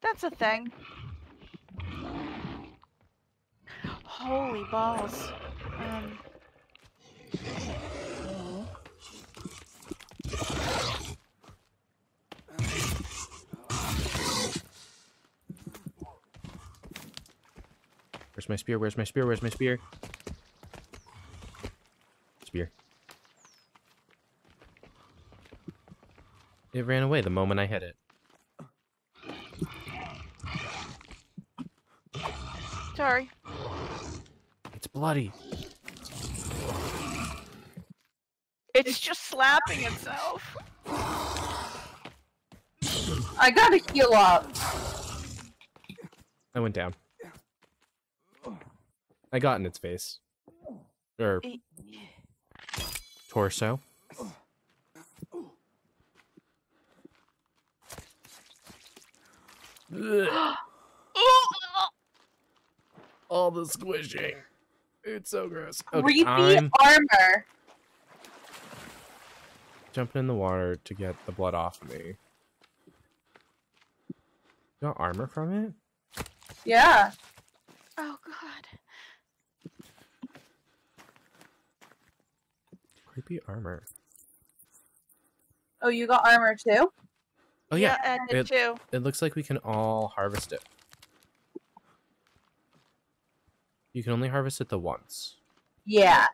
That's a thing. Holy balls. Um, Where's my spear? Where's my spear? Where's my spear? Spear. It ran away the moment I hit it. sorry. It's bloody. It's just slapping itself. I gotta heal up. I went down. I got in its face. Or torso. All the squishing. It's so gross. Okay, Creepy I'm armor. jumping in the water to get the blood off me. got armor from it? Yeah. Oh god. Creepy armor. Oh, you got armor too? Oh yeah, I did it- too. it looks like we can all harvest it. You can only harvest it the once. Yeah.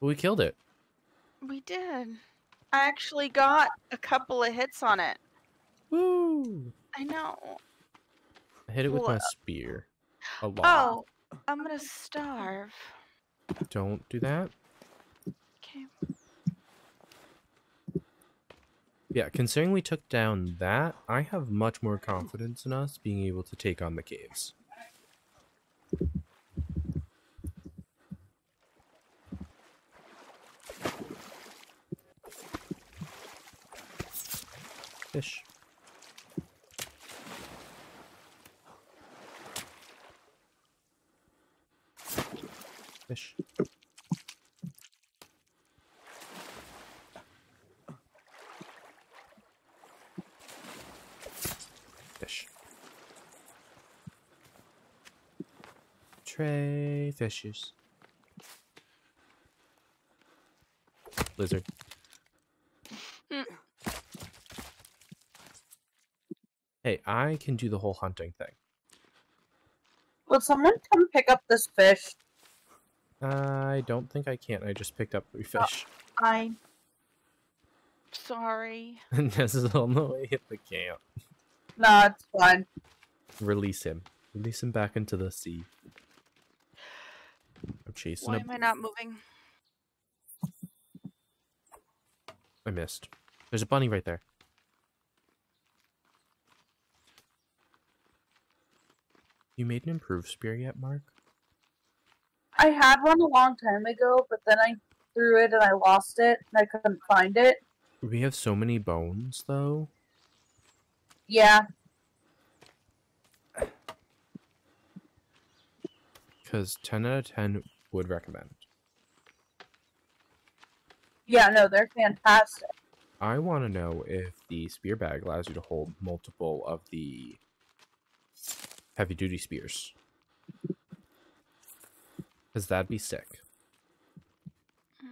But we killed it. We did. I actually got a couple of hits on it. Woo! I know. I hit it with my spear. A lot. Oh, I'm gonna starve. Don't do that. Yeah, considering we took down that, I have much more confidence in us being able to take on the caves. Fish. Fish. Tray fishes. Lizard. Hmm. Hey, I can do the whole hunting thing. Will someone come pick up this fish? I don't think I can. I just picked up three fish. I'm Sorry. And this is on the way hit the camp. Nah, it's fine. Release him. Release him back into the sea. I'm chasing Why a am I not moving? I missed. There's a bunny right there. You made an improved spear yet, Mark? I had one a long time ago, but then I threw it and I lost it and I couldn't find it. We have so many bones, though. Yeah. Because 10 out of 10 would recommend. Yeah, no, they're fantastic. I want to know if the spear bag allows you to hold multiple of the heavy duty spears. Because that'd be sick.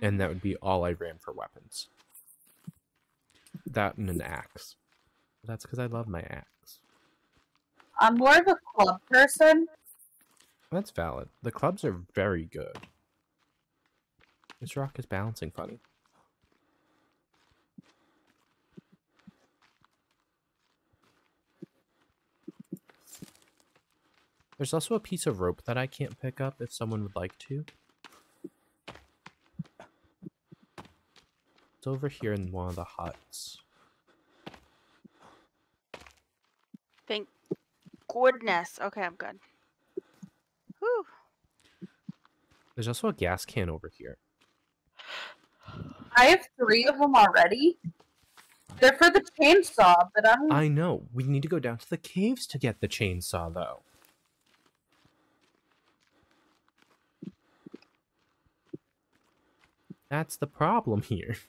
And that would be all I ran for weapons. That and an axe. That's because I love my axe. I'm more of a club person. That's valid. The clubs are very good. This rock is balancing funny. There's also a piece of rope that I can't pick up if someone would like to. It's over here in one of the huts. Thank goodness. Okay, I'm good. Whew. There's also a gas can over here. I have three of them already. They're for the chainsaw, but I'm. I know. We need to go down to the caves to get the chainsaw, though. That's the problem here.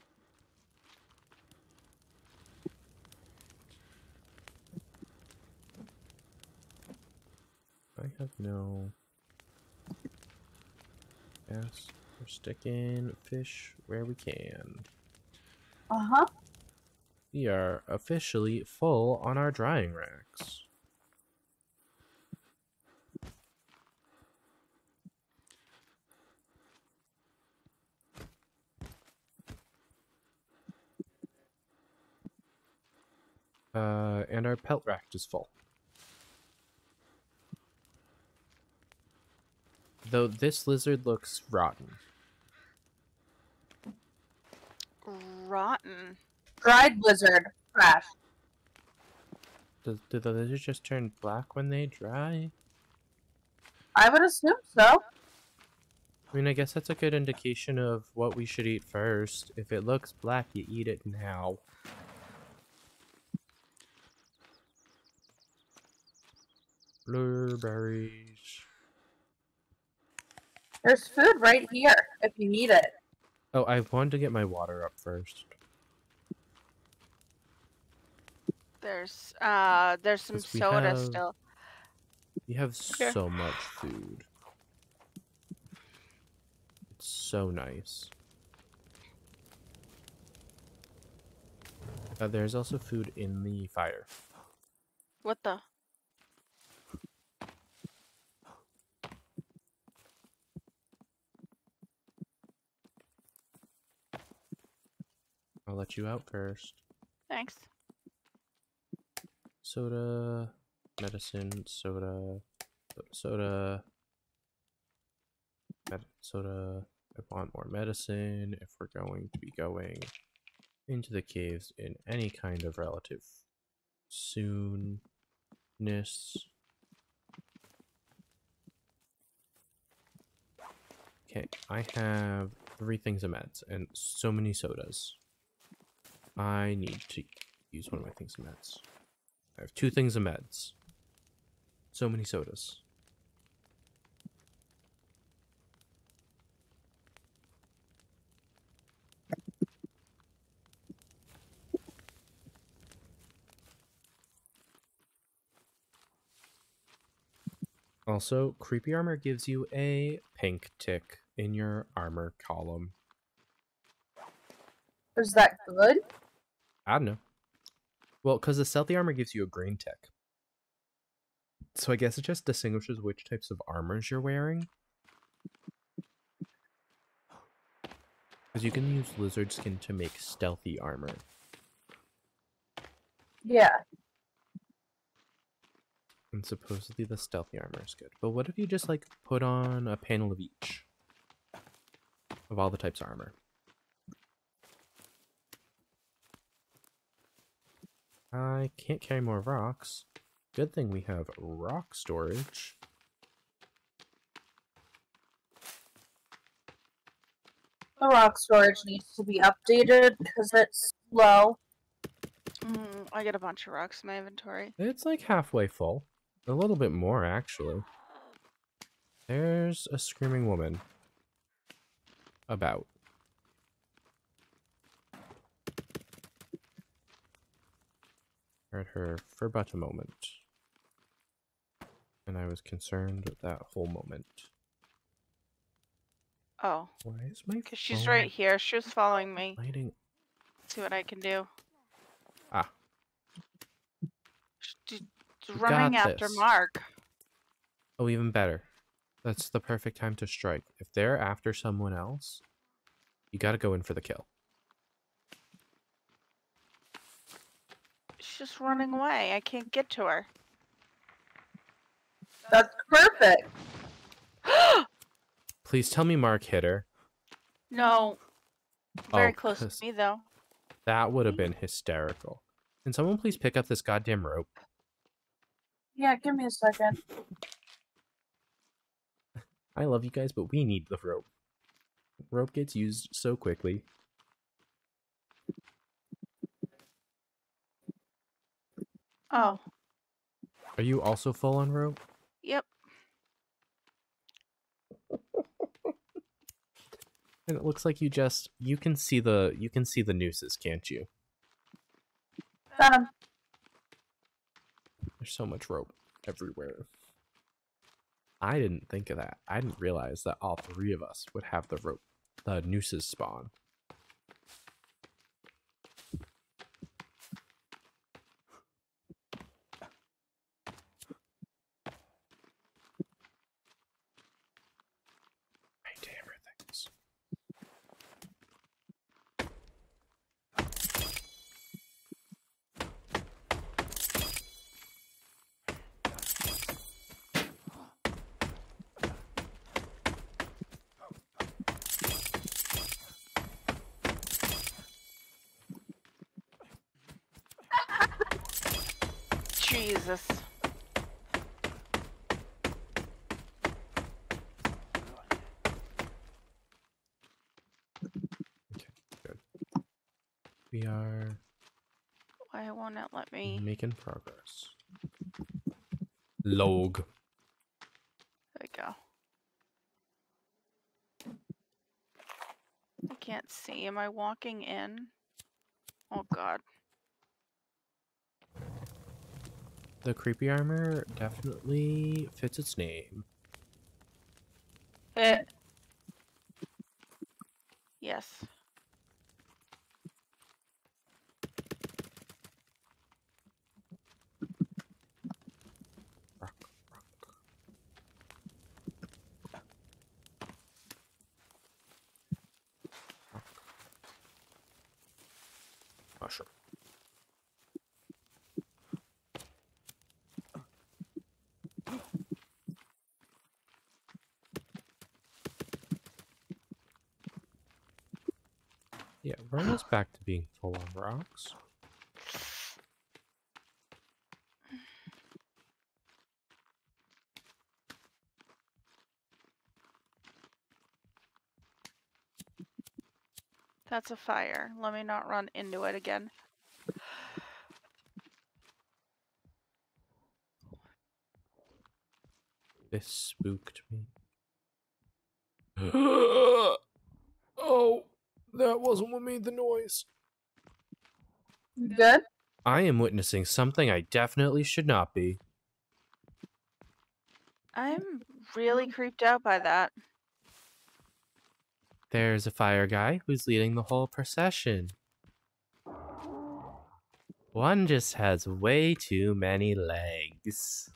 I have no We're sticking fish where we can. Uh huh. We are officially full on our drying racks. Uh, and our pelt rack is full. Though this lizard looks rotten. Rotten. Dried lizard. Trash. Does, do the lizards just turn black when they dry? I would assume so. I mean, I guess that's a good indication of what we should eat first. If it looks black, you eat it now. Blueberries. There's food right here if you need it. Oh, I wanted to get my water up first. There's uh there's some soda have- still. You have Okay. so much food. It's so nice. Uh, there's also food in the fire. What the? I'll let you out first. Thanks. Soda, medicine, soda, soda, soda, soda. I want more medicine if we're going to be going into the caves in any kind of relative soonness. Okay, I have three things of meds and so many sodas. I need to use one of my things of meds. I have two things of meds. So many sodas. Also, creepy armor gives you a pink tick in your armor column. Is that good? I don't know. Well, because the stealthy armor gives you a green tick. So I guess it just distinguishes which types of armors you're wearing. Because you can use lizard skin to make stealthy armor. Yeah. And supposedly the stealthy armor is good. But what if you just like put on a panel of each? Of all the types of armor. I can't carry more rocks. Good thing we have rock storage. The rock storage needs to be updated because it's low. Mm, I get a bunch of rocks in my inventory. It's like halfway full. A little bit more, actually. There's a screaming woman. About. Heard her for but a moment. And I was concerned with that whole moment. Oh, Why is my because she's right here. She was following me. lighting? See what I can do. Ah. She's running after this. Mark. Oh, even better. That's the perfect time to strike. If they're after someone else, you gotta go in for the kill. She's just running away. I can't get to her. That's perfect. Please tell me Mark hit her. no. Very Oh, close to me though. That would have been hysterical. Can someone please pick up this goddamn rope? Yeah, give me a second. I love you guys, but we need the rope. Rope gets used so quickly. Oh, Are you also full on rope? yep. And it looks like you just you can see the you can see the nooses, can't you? Him. There's so much rope everywhere. I didn't think of that. I didn't realize that all three of us would have the rope the nooses spawn. Right everything's. Jesus. We are Why won't it let me? progress. Log. There we go. I can't see. Am I walking in? Oh god. the creepy armor definitely fits its name. Eh. Yes. Rock, rock. Rock. Mushroom. Yeah, we're almost back to being full on rocks. That's a fire. Let me not run into it again. This spooked me. oh, that wasn't what made the noise. You Good. I am witnessing something I definitely should not be. I'm really creeped out by that. There's a fire guy who's leading the whole procession. One just has way too many legs.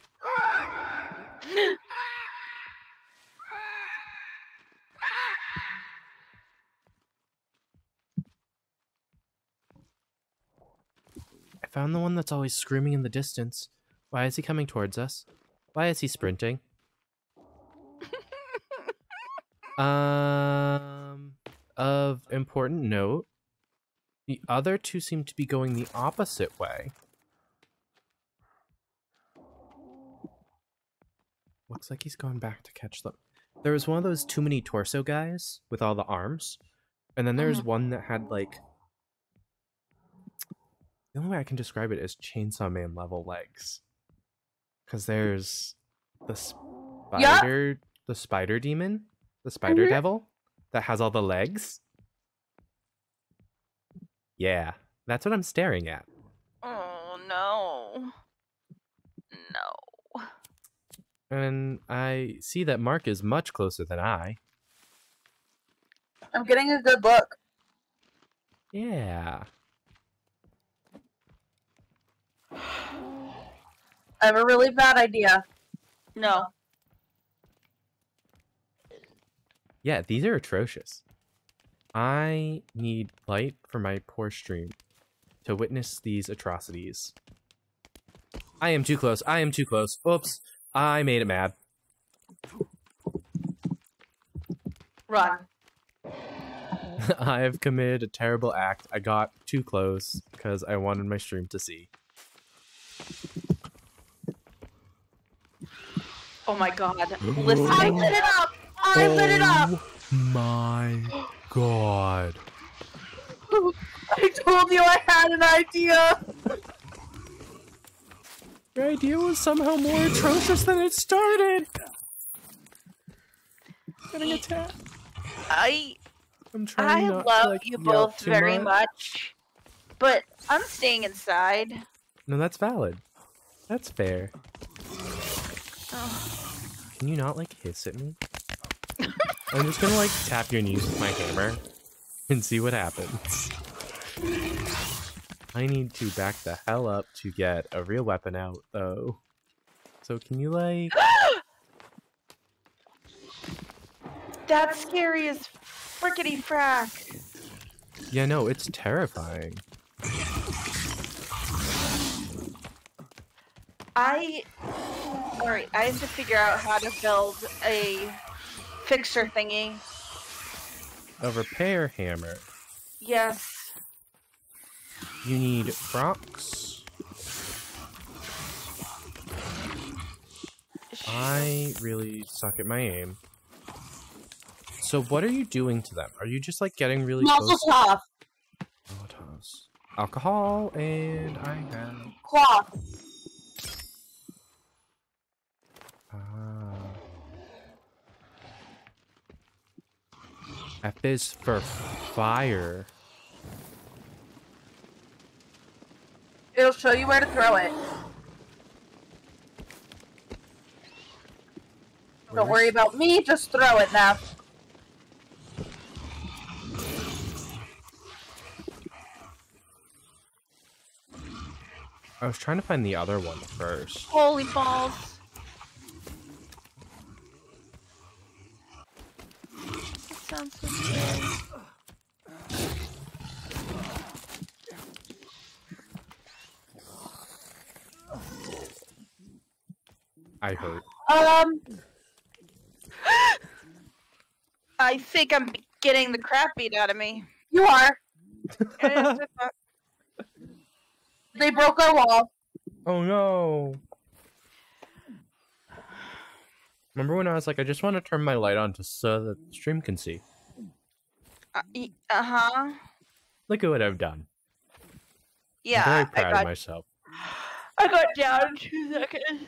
Found the one that's always screaming in the distance. Why is he coming towards us? Why is he sprinting? Um, of important note, the other two seem to be going the opposite way. Looks like he's going back to catch them. There was one of those too many torso guys with all the arms, and then there's one that had like. The only way I can describe it is Chainsaw Man level legs. Because there's the spider, the spider demon, the spider Mhm. devil that has all the legs. Yeah, that's what I'm staring at. Oh no. No. And I see that Mark is much closer than I. I'm getting a good look. Yeah. I have a really bad idea. No. Yeah, these are atrocious. I need light for my poor stream to witness these atrocities. I am too close. I am too close. Oops. I made it mad. Run. I have committed a terrible act. I got too close because I wanted my stream to see. Oh my god. Listen. I lit it up. I lit it up. Oh my god. I told you I had an idea. Your idea was somehow more atrocious than it started. Getting attacked. I I'm trying I not love to, like, you both very much. much. But I'm staying inside. No, that's valid. That's fair. Oh. Can you not like hiss at me? I'm just gonna like tap your knees with my hammer and see what happens. I need to back the hell up to get a real weapon out though. So can you like That's scary as frickety frack. Yeah, no, it's terrifying. I. Alright, I have to figure out how to build a fixer thingy. A repair hammer. Yes. You need rocks. I really suck at my aim. So what are you doing to them? Are you just like getting really Muzzle close? tough. Molotovs. Alcohol, and I have. Cloth. Ah. F is for fire. It'll show you where to throw it. Where Don't worry about me, just throw it now. I was trying to find the other one first. Holy balls. Sounds so scary. I heard. Um, I think I'm getting the crap beat out of me. you are. They broke our wall. Oh no. Remember when I was like, I just want to turn my light on just so that the stream can see? uh huh. Look at what I've done. Yeah, I'm very I proud got, of myself. I got down in two seconds.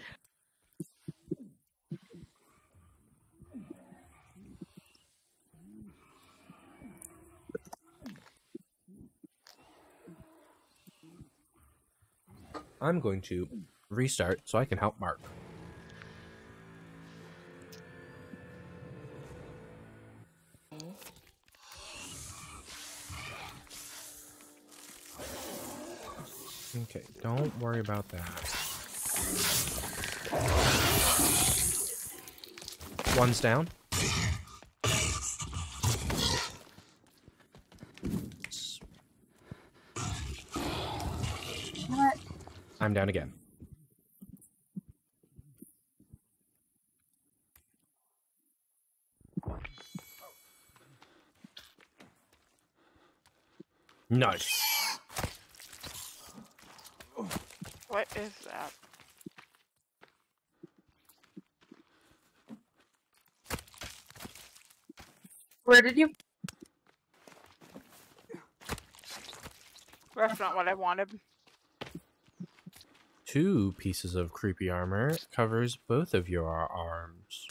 I'm going to restart so I can help Mark. Okay, don't worry about that. One's down. What? I'm down again. Nice. What is that? Where did you? That's not what I wanted. Two pieces of creepy armor covers both of your arms.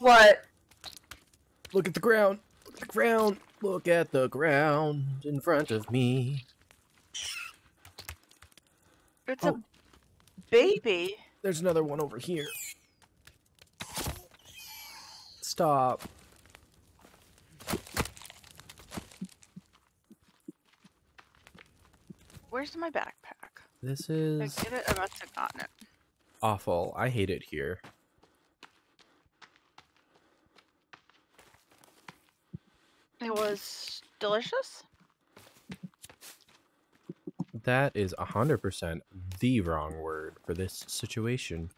What? Look at the ground. Look at the ground. Look at the ground in front of me. It's Oh. a baby. There's another one over here. Stop. Where's my backpack? This Did is I get it? I must have gotten it. awful. I hate it here. It was delicious. That is 100% the wrong word for this situation.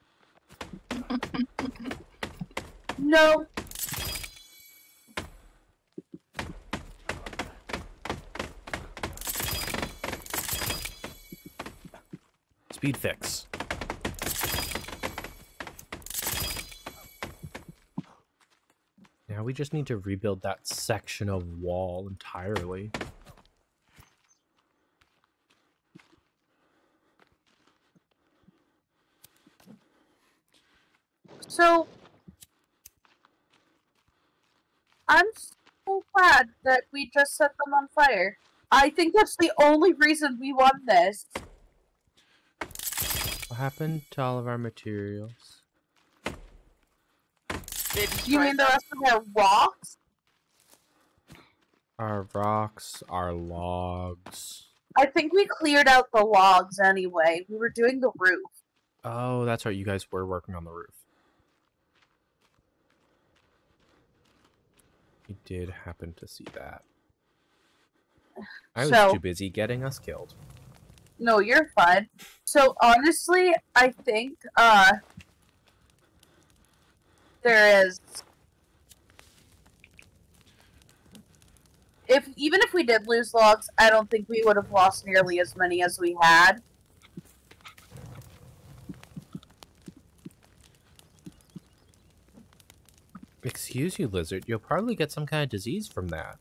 No. Speed fix. Now we just need to rebuild that section of wall entirely. So, I'm so glad that we just set them on fire. I think that's the only reason we won this. What happened to all of our materials? They You destroyed mean the rest of our rocks? Our rocks, our logs. I think we cleared out the logs anyway. We were doing the roof. Oh, that's right. You guys were working on the roof. We did happen to see that. I was So- too busy getting us killed. No, you're fine. So honestly, I think uh there is if even if we did lose logs, I don't think we would have lost nearly as many as we had. Excuse you, lizard. You'll probably get some kind of disease from that.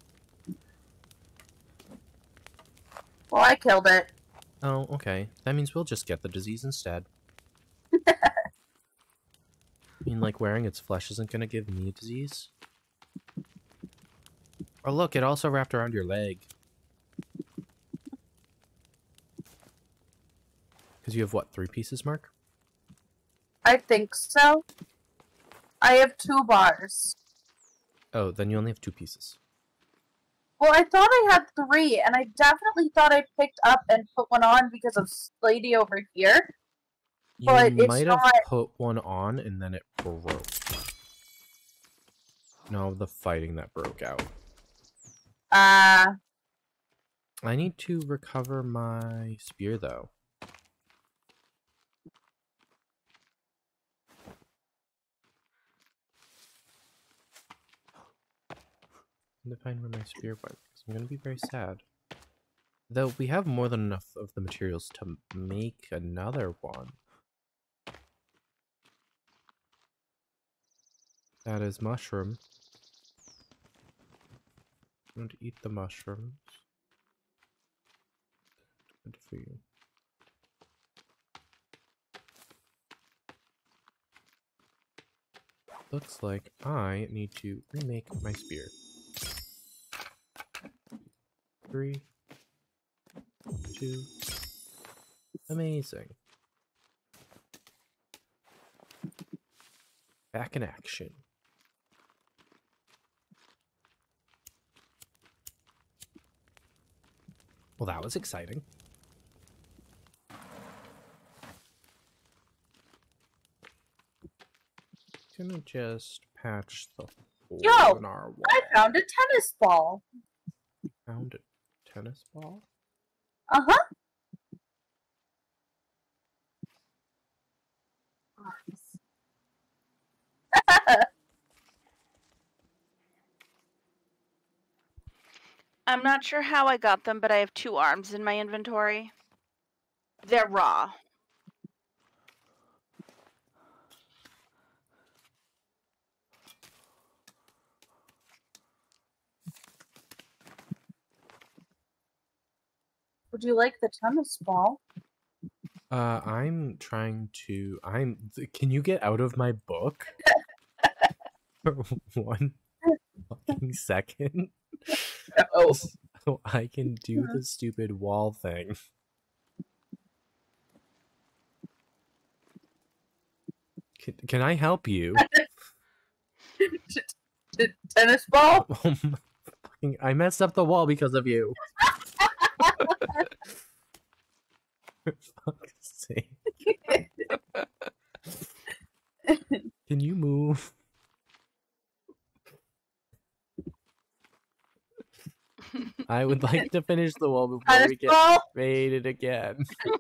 Well, I killed it. Oh, okay. That means we'll just get the disease instead. I mean, like, wearing its flesh isn't gonna give me a disease? Oh, look, it also wrapped around your leg. Because you have what, three pieces, Mark? I think so. I have two bars. Oh, then you only have two pieces. Well, I thought I had three, and I definitely thought I picked up and put one on because of Slady over here. You But might have not- put one on and then it broke. No, the fighting that broke out. Uh, I need to recover my spear though. to find where my spear went because I'm gonna be very sad. Though we have more than enough of the materials to make another one. That is mushroom. I'm going to eat the mushrooms. Good for you. Looks like I need to remake my spear. Three, two, amazing. Back in action. Well, that was exciting. Gonna just patch the hole Yo, in our wall. I found a tennis ball. Found a tennis ball. Uh I'm not sure how I got them, but I have two arms in my inventory. They're raw. Would you like the tennis ball? Uh, I'm trying to. I'm. Can you get out of my book for one fucking second? Oh. I can do the stupid wall thing. Can, can I help you? Tennis ball? Oh fucking! I messed up the wall because of you. For fuck's sake! Can you move? I would like to finish the wall before Tennis we get ball? raided again.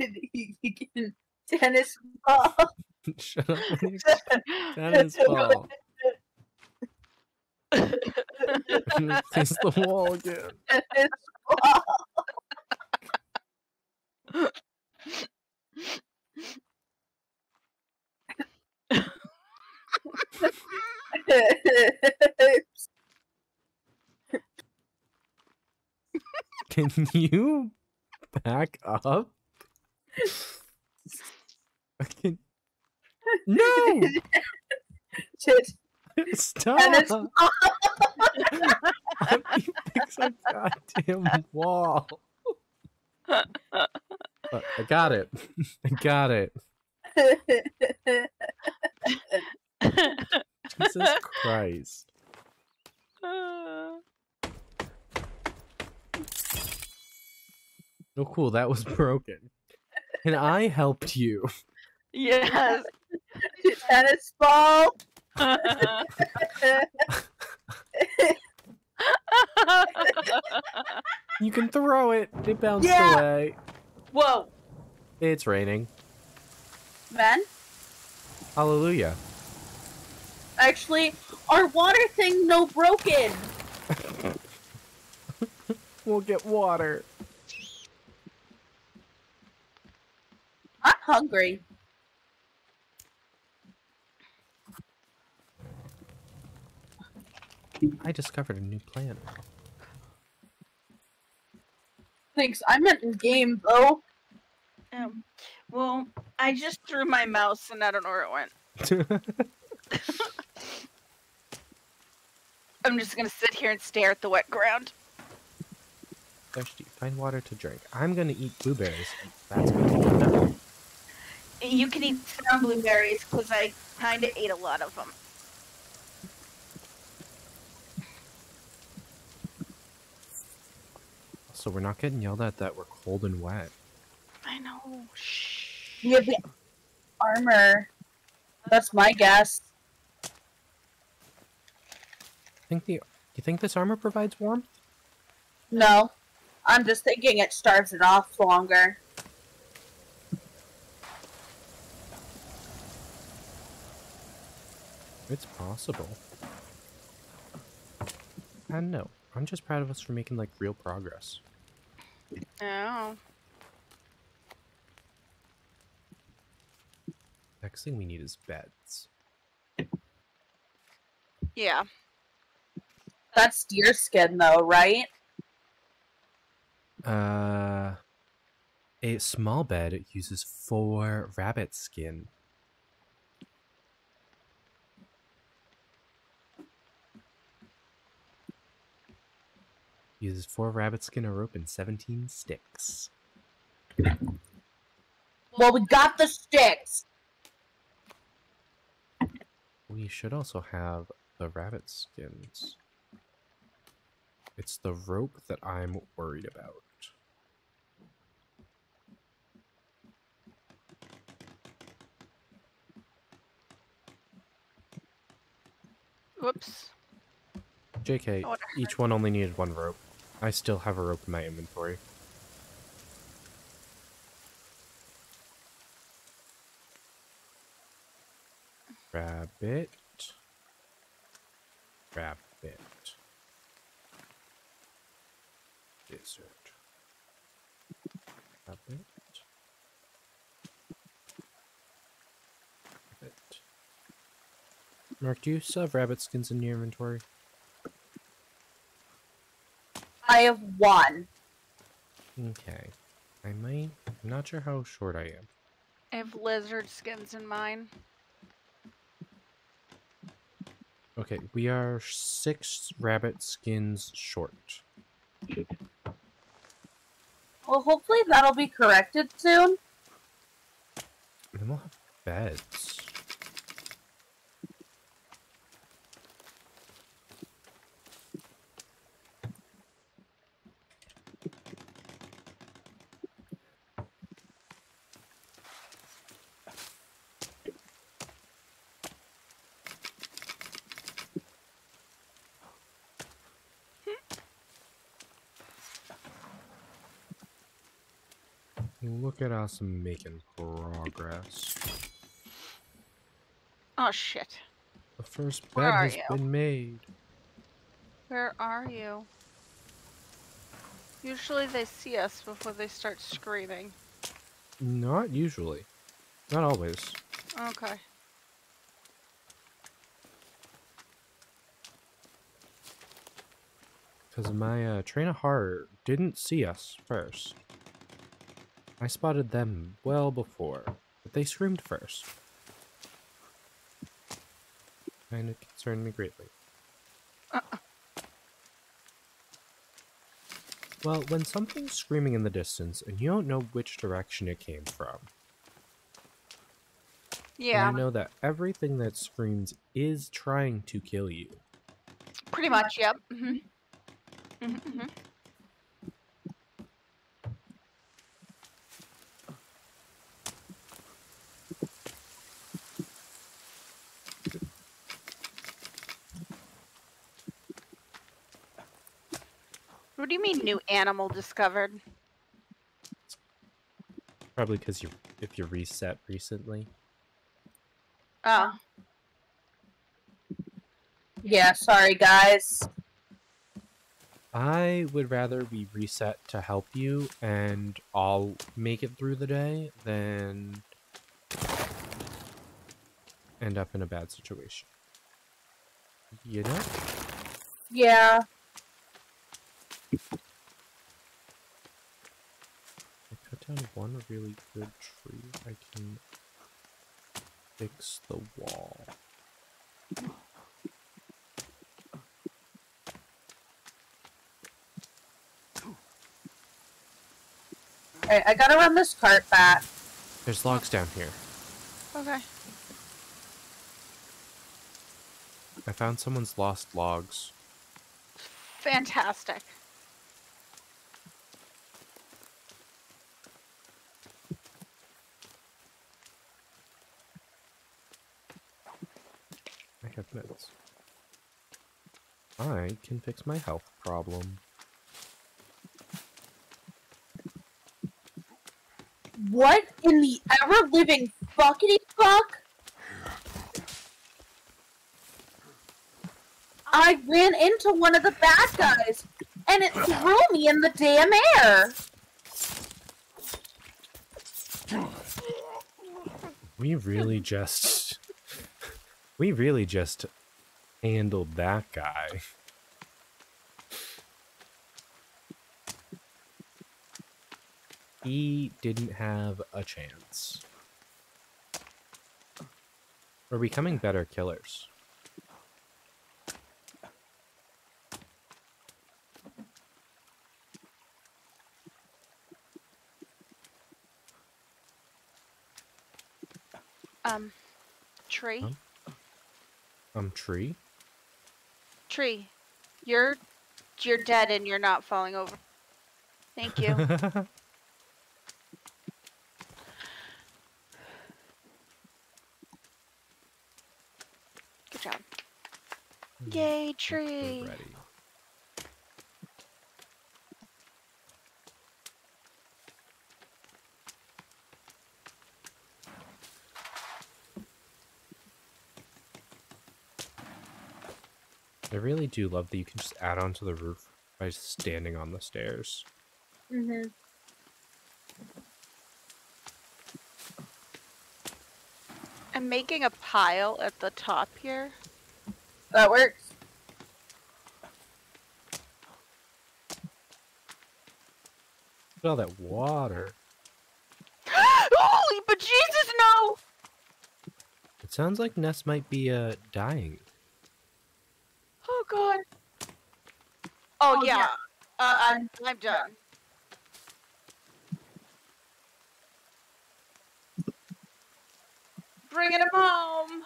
You can- tennis ball. Shut up. with your Tennis ball. Face the wall again. Tennis ball. Can you back up? Fucking- No! Shit. Stop! Let me fix a goddamn wall. Uh, I got it. I got it. Jesus Christ. Oh, cool. That was broken. And I helped you. yes. tennis ball. You can throw it. It bounced Yeah. away. Whoa. It's raining. Man, Hallelujah. actually, our water thing no broken. We'll get water. Hungry. I discovered a new plant. Thanks. I meant in game though. Um, well, I just threw my mouse and I don't know where it went. I'm just gonna sit here and stare at the wet ground. thirsty. Find water to drink. I'm gonna eat blueberries. That's gonna be enough. You can eat some blueberries because I kind of ate a lot of them. So we're not getting yelled at that we're cold and wet. I know. Shh. We have the armor. That's my guess. Think the you think this armor provides warmth? No. I'm just thinking it starves it off longer. It's possible. And no, I'm just proud of us for making like real progress. Oh. Next thing we need is beds. Yeah. That's deer skin though, right? Uh, a small bed uses four rabbit skin. Uses four rabbit skin, a rope, and 17 sticks. Well, we got the sticks. We should also have the rabbit skins. It's the rope that I'm worried about. Whoops. JK, oh, each one only needed one rope. I still have a rope in my inventory. Rabbit. Rabbit. Desert. Rabbit. Mark, do you still have rabbit skins in your inventory? I have one. Okay. I might. I'm not sure how short I am. I have lizard skins in mine. Okay, we are six rabbit skins short. Well, hopefully that'll be corrected soon. And then we'll have beds. Look at us making progress. Oh shit. The first Where bed are has been made. Where are you? Usually they see us before they start screaming. Not usually. Not always. Okay. Because my uh, train of heart didn't see us first. I spotted them well before, but they screamed first. And it concerned me greatly. Well, when something's screaming in the distance and you don't know which direction it came from, Yeah, and you know that everything that screams is trying to kill you. pretty much. Yep. hmm hmm hmm do you mean, new animal discovered? Probably because you, if you reset recently. Oh, Yeah, sorry guys. I would rather be reset to help you and I'll make it through the day than end up in a bad situation. You know? Yeah. I cut down one really good tree. I can fix the wall. Alright, I gotta run this cart back. There's logs down here. Okay. I found someone's lost logs. Fantastic. I have meds. I can fix my health problem. What in the ever living fuckity fuck? I ran into one of the bad guys and it threw me in the damn air. We really just. We really just handled that guy. He didn't have a chance. We're becoming better killers. Um, tree, Huh? Um, tree? tree, you're you're dead and you're not falling over. Thank you. Good job. Yay, We're tree. ready. Really do love that you can just add onto the roof by standing on the stairs. Mm-hmm. I'm making a pile at the top here. That works. Look at all that water. Holy but Jesus no! It sounds like Ness might be uh dying. Oh god. Oh, Oh, yeah. yeah. Uh, I'm I'm done. Bringing him home.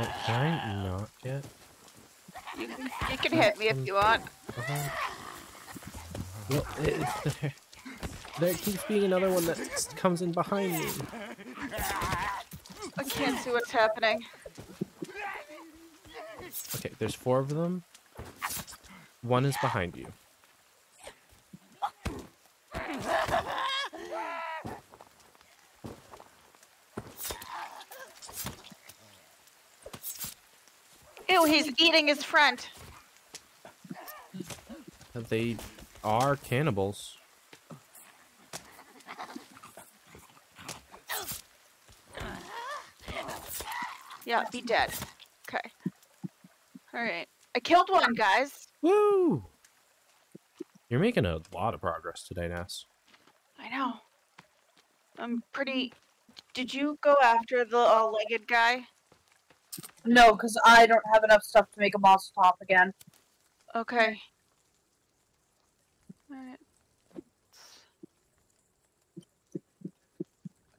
Oh, can I not get You can, you can hit me if you want. behind? Well, it, there, there keeps being another one that comes in behind me. I can't see what's happening. Okay, there's four of them. One is behind you. Ew, he's eating his friend. They are cannibals. Yeah, be dead. Okay. Alright. I killed one, guys. Woo! You're making a lot of progress today, Ness. I know. I'm pretty. Did you go after the uh, legged guy? No, because I don't have enough stuff to make a monster top again. Okay. Alright.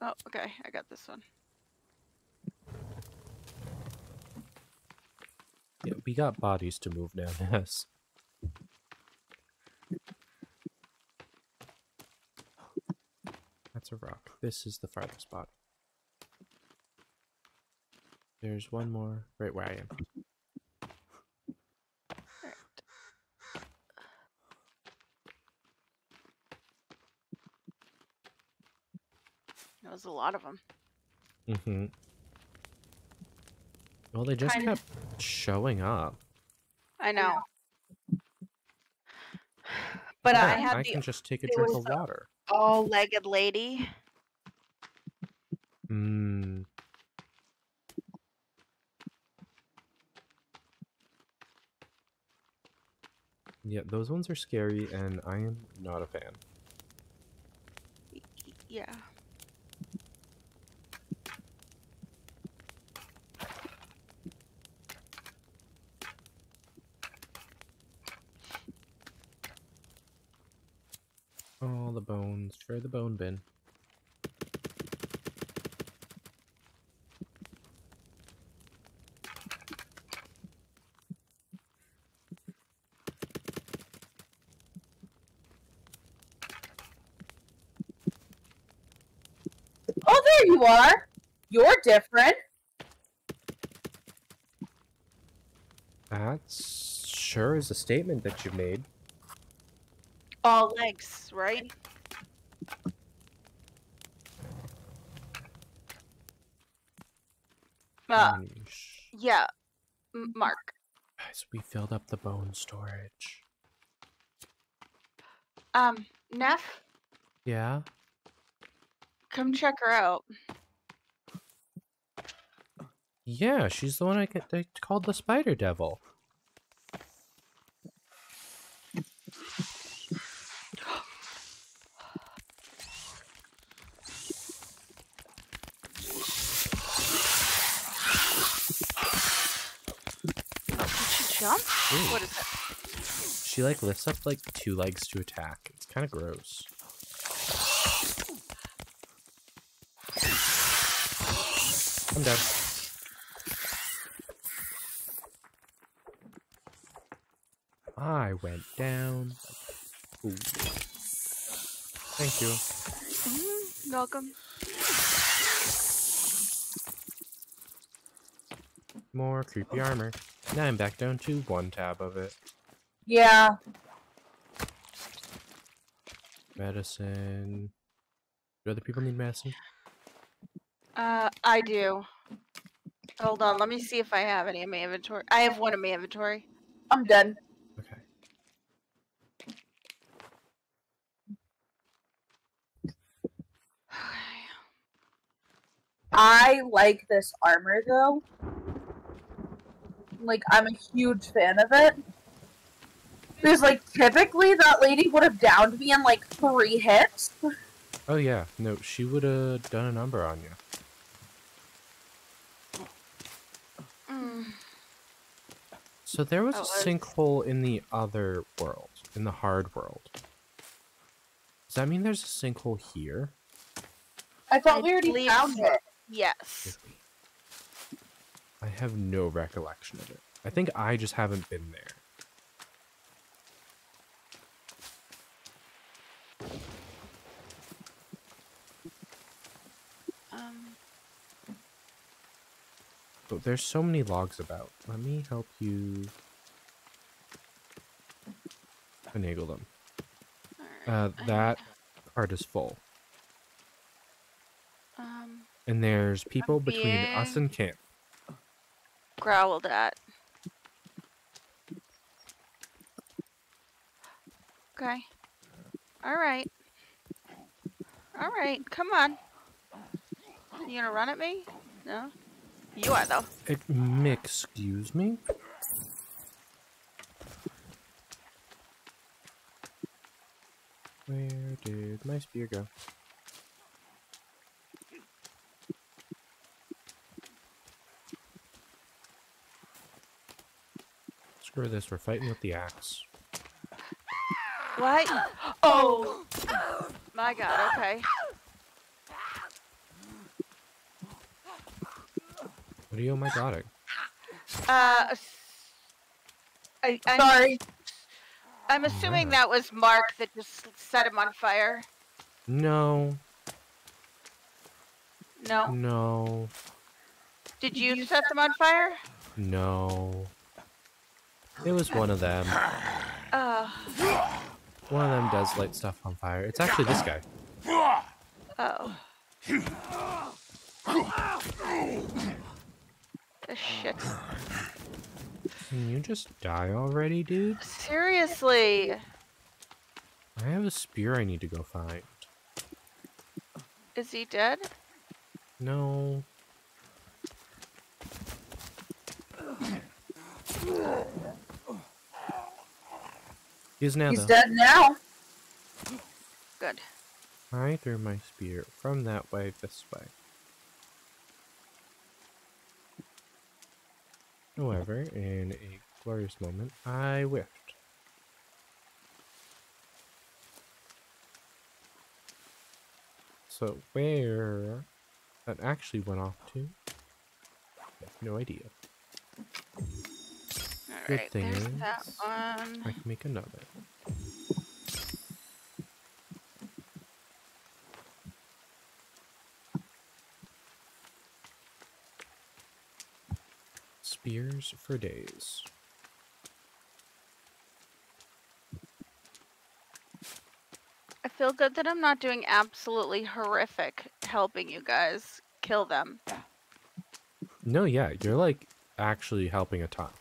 Oh, okay. I got this one. Yeah, we got bodies to move now, yes. That's a rock. This is the farthest spot. There's one more right where I am. That was a lot of them. Mm-hmm. Well, they just Kind kept showing up. I know. But I have. had I the can just take a it drink of water. all-legged lady. Mmm. Yeah, those ones are scary, and I am not a fan. Yeah. all the bones for the bone bin. Oh, there you are. You're different. That sure is a statement that you made. All legs, right? Uh, yeah. M- Mark. Guys, we filled up the bone storage. Um, Neph, Yeah? come check her out. Yeah, she's the one I get they called the spider devil. Did she jump? Ooh. What is it? She like lifts up like two legs to attack. It's kind of gross. I'm done. I went down. Ooh. Thank you. Mhm, Welcome. More creepy armor. Now I'm back down to one tab of it. Yeah. Medicine. Do other people need medicine? Uh, I do. Hold on, let me see if I have any in my inventory. I have one in my inventory. I'm done. Okay. I like this armor though. Like I'm a huge fan of it. Because like typically that lady would have downed me in like three hits. Oh yeah, no, she would have done a number on you. Mm. So there was Oh, a sinkhole in the other world, in the hard world. Does that mean there's a sinkhole here? I thought I we already found so. it. Yes. I have no recollection of it. I think I just haven't been there. But there's so many logs about. Let me help you finagle them. Uh, that card is full. Um, And there's people between us and camp. growled at. Okay. Alright. Alright, come on. You gonna run at me? No? You are, though. Ex- Excuse me? Where did my spear go? Screw this, we're fighting with the axe. What? Oh! My god, okay. What are you oh my godding? Uh, s- I, I'm, Sorry. I'm assuming that was Mark that just set him on fire. No, No? no, Did you set them on fire? no. It was one of them. Uh, One of them does light stuff on fire. It's actually this guy. oh. This shit. Can you just die already, dude? Seriously. I have a spear I need to go find. Is he dead? No. He is now, He's though. dead now. Good. I threw my spear from that way this way. However, in a glorious moment, I whiffed. So where that actually went off to? I have no idea. Good Alright, thing is, one. I can make another. Spears for days. I feel good that I'm not doing absolutely horrific helping you guys kill them. No, yeah, you're like actually helping a ton.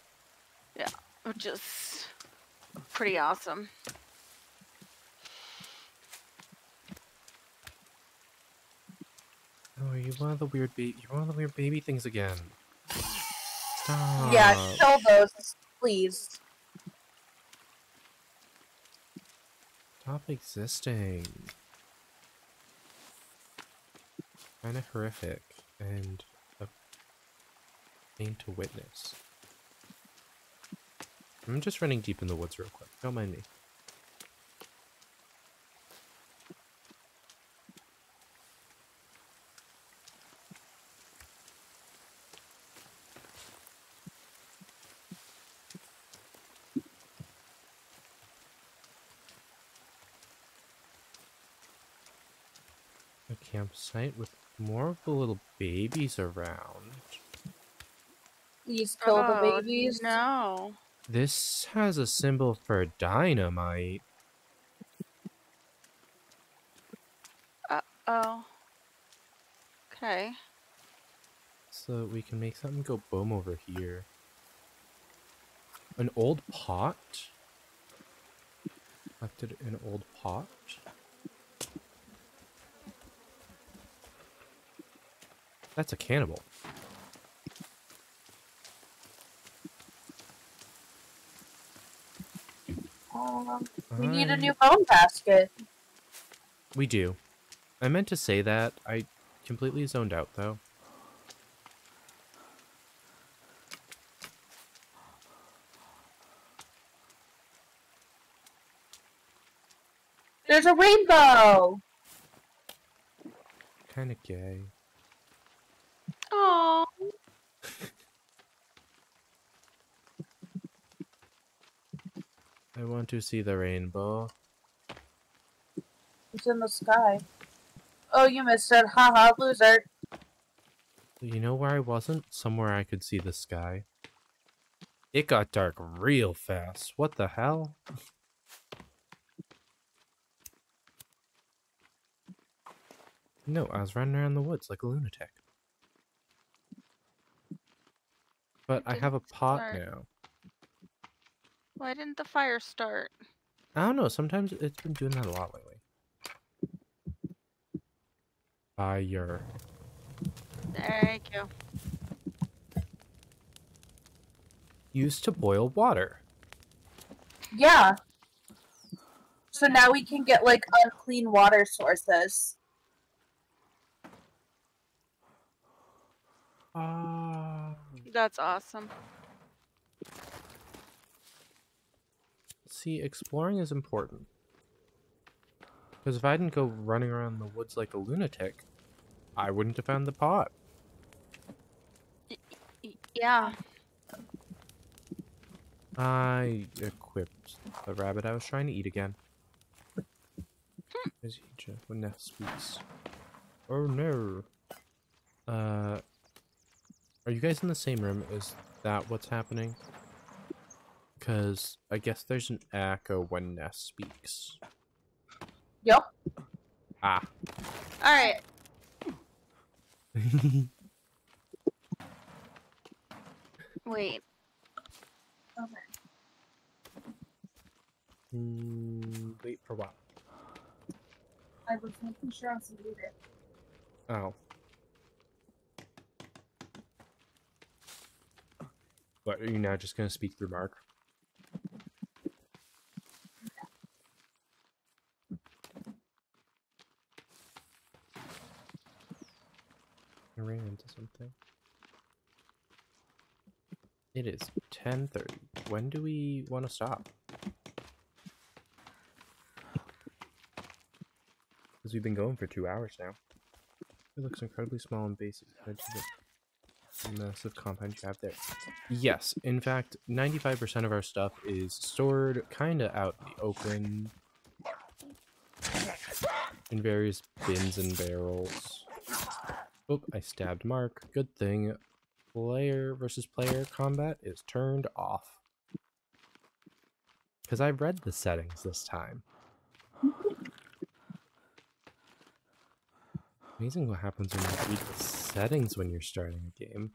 Yeah, which is pretty awesome. Oh, you one of the weird baby. You're one of the weird baby things again. Yeah, uh. kill those, please. Stop existing. Kind of horrific and a pain to witness. I'm just running deep in the woods real quick. Don't mind me. A campsite with more of the little babies around. Please kill the Oh, babies. No. This has a symbol for dynamite. Uh oh. Okay. So we can make something go boom over here. An old pot? Left it in an old pot? That's a cannibal. Um, we need a new bone basket. We do. I meant to say that. I completely zoned out though. There's a rainbow. Kinda gay. Oh. I want to see the rainbow. It's in the sky. Oh, you missed it. Haha, loser. You know where I wasn't? Somewhere I could see the sky. It got dark real fast. What the hell? No, I was running around the woods like a lunatic. But I have a pot start. now. Why didn't the fire start? I don't know, sometimes it's been doing that a lot lately. Fire. Thank you. Used to boil water. Yeah. So now we can get like unclean water sources. That's awesome. See, exploring is important. Because if I didn't go running around the woods like a lunatic, I wouldn't have found the pot. Yeah. I equipped the rabbit I was trying to eat again. Is he just when Neph speaks? Oh no. Uh, are you guys in the same room? Is that what's happening? Because I guess there's an echo when Ness speaks. Yep. Ah. All right. Wait. Mm, wait for what? I was making sure I was muted. Oh. What, are you now just gonna speak through Mark? I ran into something. It is 10.30. When do we want to stop? Because we've been going for two hours now. It looks incredibly small and basic massive compound you have there. Yes, in fact, 95% of our stuff is stored kind of out in the open in various bins and barrels. Oop, I stabbed Mark. Good thing player versus player combat is turned off. Because I read the settings this time. Amazing what happens when you read the settings when you're starting a game.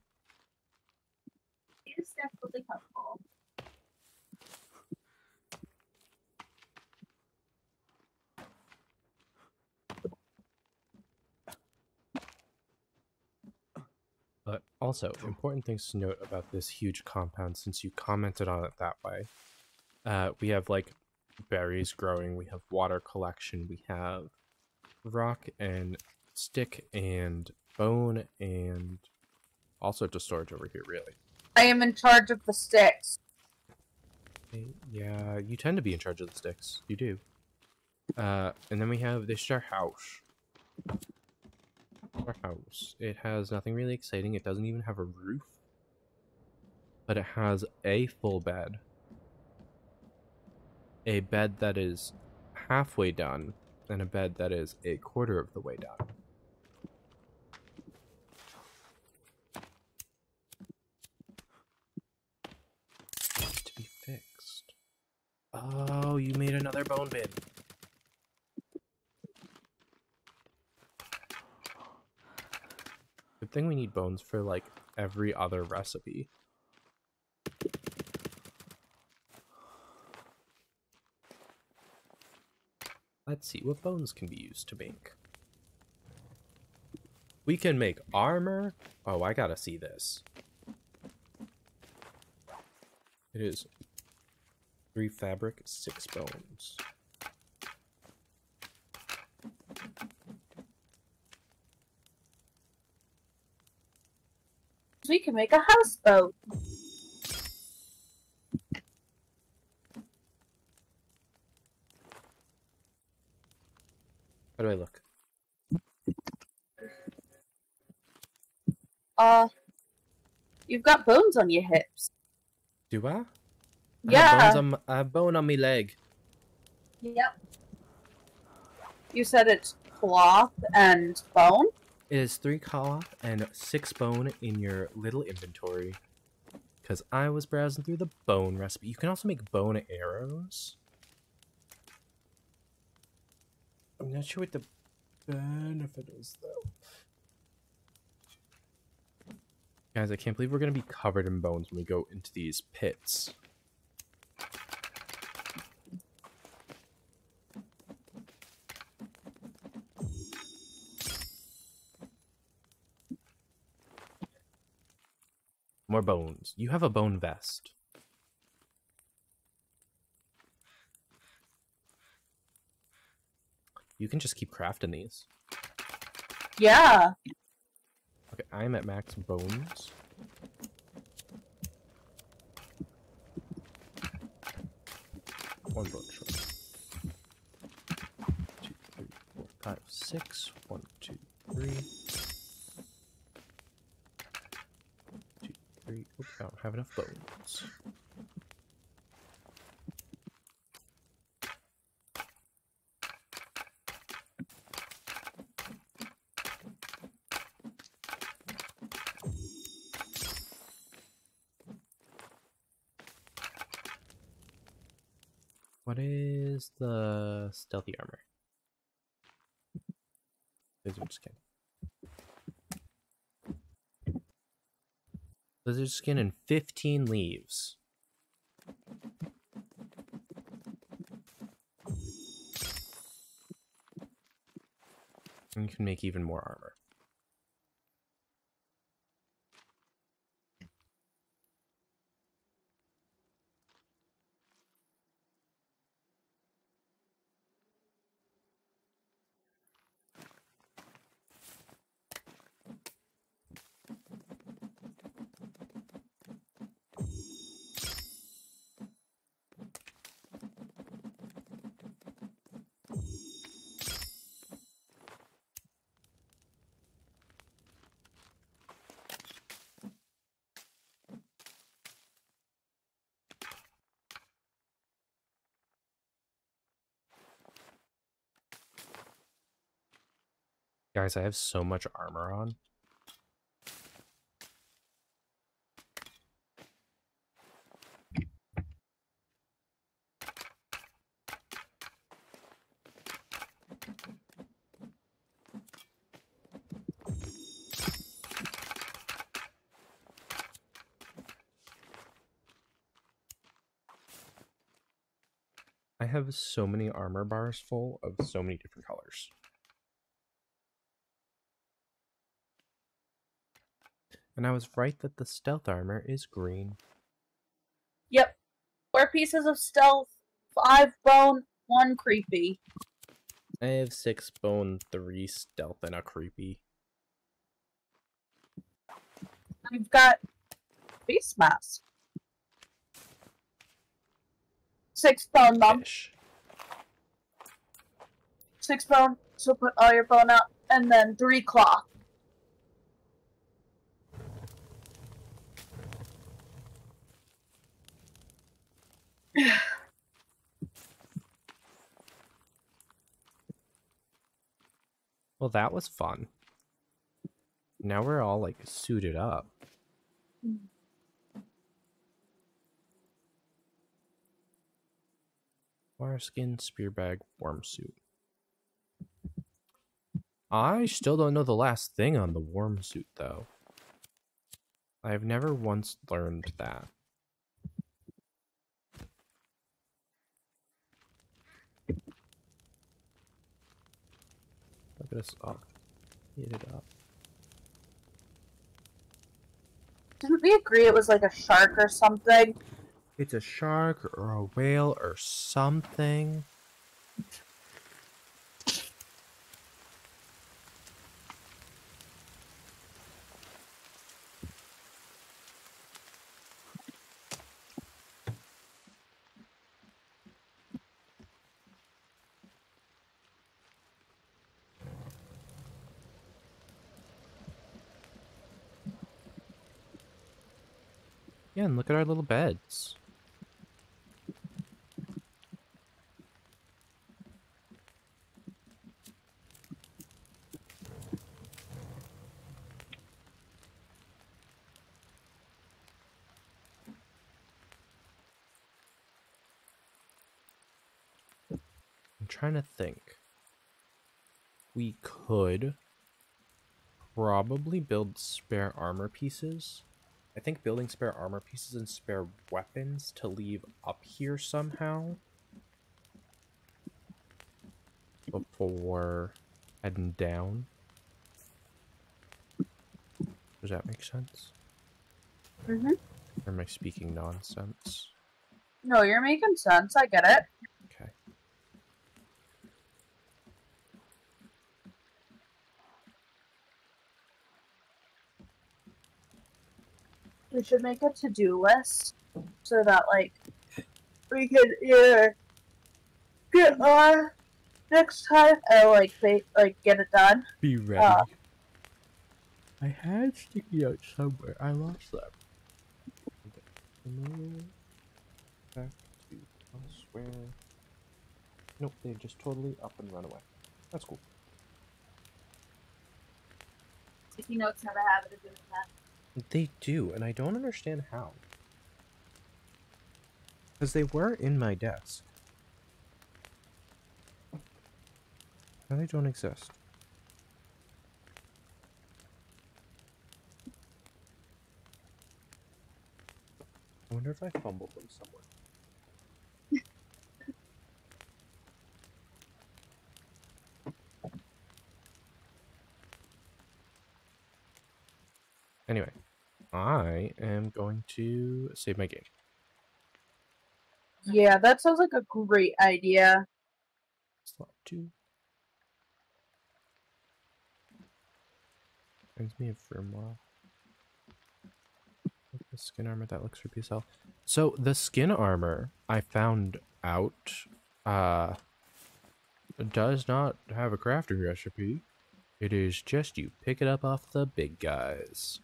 It's definitely helpful. But also, important things to note about this huge compound since you commented on it that way. Uh, we have like berries growing, we have water collection, we have rock and stick and bone and all sorts of storage over here, really. I am in charge of the sticks. Yeah, you tend to be in charge of the sticks. You do. Uh, and then we have this our house. Our house. It has nothing really exciting. It doesn't even have a roof. But it has a full bed. A bed that is halfway done, and a bed that is a quarter of the way done. Needs to be fixed. Oh, you made another bone bin. Good thing we need bones for like every other recipe. Let's see what bones can be used to make. We can make armor. Oh, I gotta see this. It is three fabric, six bones. We can make a houseboat. How do I look? Uh, you've got bones on your hips. Do I? I have Yeah. on I have bone on me leg. Yep. You said it's cloth and bone. It is three cloth and six bone in your little inventory. Because I was browsing through the bone recipe. You can also make bone arrows. I'm not sure what the benefit is, though. Guys, I can't believe we're going to be covered in bones when we go into these pits. More bones. You have a bone vest. You can just keep crafting these. Yeah. Okay, I'm at max bones. One bone short. Two, three, four, five, six. One, two, three. Two, three. I don't have enough bones. What is the stealthy armor? Lizard skin. Lizard skin and 15 leaves. And you can make even more armor. Guys, I have so much armor on. I have so many armor bars full of so many different colors. And I was right that the stealth armor is green. Yep. Four pieces of stealth, five bone, one creepy. I have six bone, three stealth, and a creepy. We've got face mask. Six bone, mom. Six bone. So put all your bone out, and then three cloth. Well, that was fun. Now we're all like suited up. Wire skin, spear bag, warm suit. I still don't know the last thing on the warm suit though. I've never once learned that. Us up. Heat it up. Didn't we agree it was like a shark or something? It's a shark or a whale or something. Look at our little beds. I'm trying to think. We could probably build spare armor pieces. I think building spare armor pieces and spare weapons to leave up here somehow. Before heading down. Does that make sense? Mm-hmm. Or am I speaking nonsense? No, you're making sense. I get it. Okay. We should make a to-do list so that like we could either get on next time or like they like get it done. Be ready. Uh, I had sticky notes somewhere. I lost them. Move Back to elsewhere. Nope, they just totally up and run away. That's cool. Sticky notes have a habit of doing that. They do, and I don't understand how. Because they were in my desk. Now they don't exist. I wonder if I fumbled them somewhere. Anyway, I am going to save my game. Yeah, that sounds like a great idea. Slot two. Brings me a firmware. The skin armor that looks for PSL. So the skin armor I found out uh does not have a crafting recipe. It is just you pick it up off the big guys.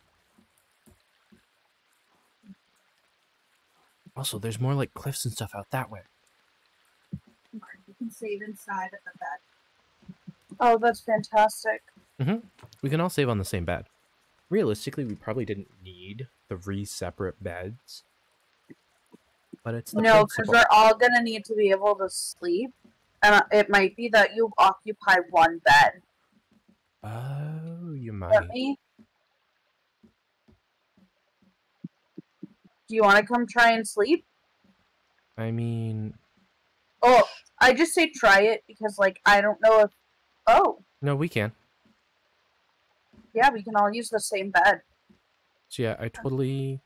Also, there's more like cliffs and stuff out that way. You can save inside of the bed. Oh, that's fantastic. We can all save on the same bed. Realistically, we probably didn't need three separate beds. But it's the No, because we're all gonna need to be able to sleep, and uh, it might be that you occupy one bed. Oh, you might. Let me. Do you want to come try and sleep? I mean, Oh, I just say try it because, like, I don't know if. Oh, no, we can. yeah, we can all use the same bed. So yeah, I totally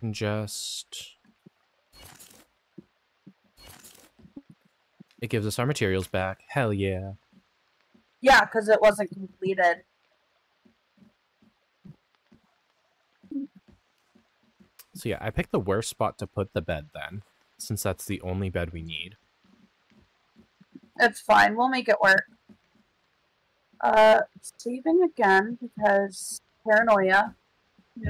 can just. It gives us our materials back. Hell yeah. Yeah, because it wasn't completed. So yeah, I picked the worst spot to put the bed then, since that's the only bed we need. It's fine. We'll make it work. Uh, saving again because paranoia.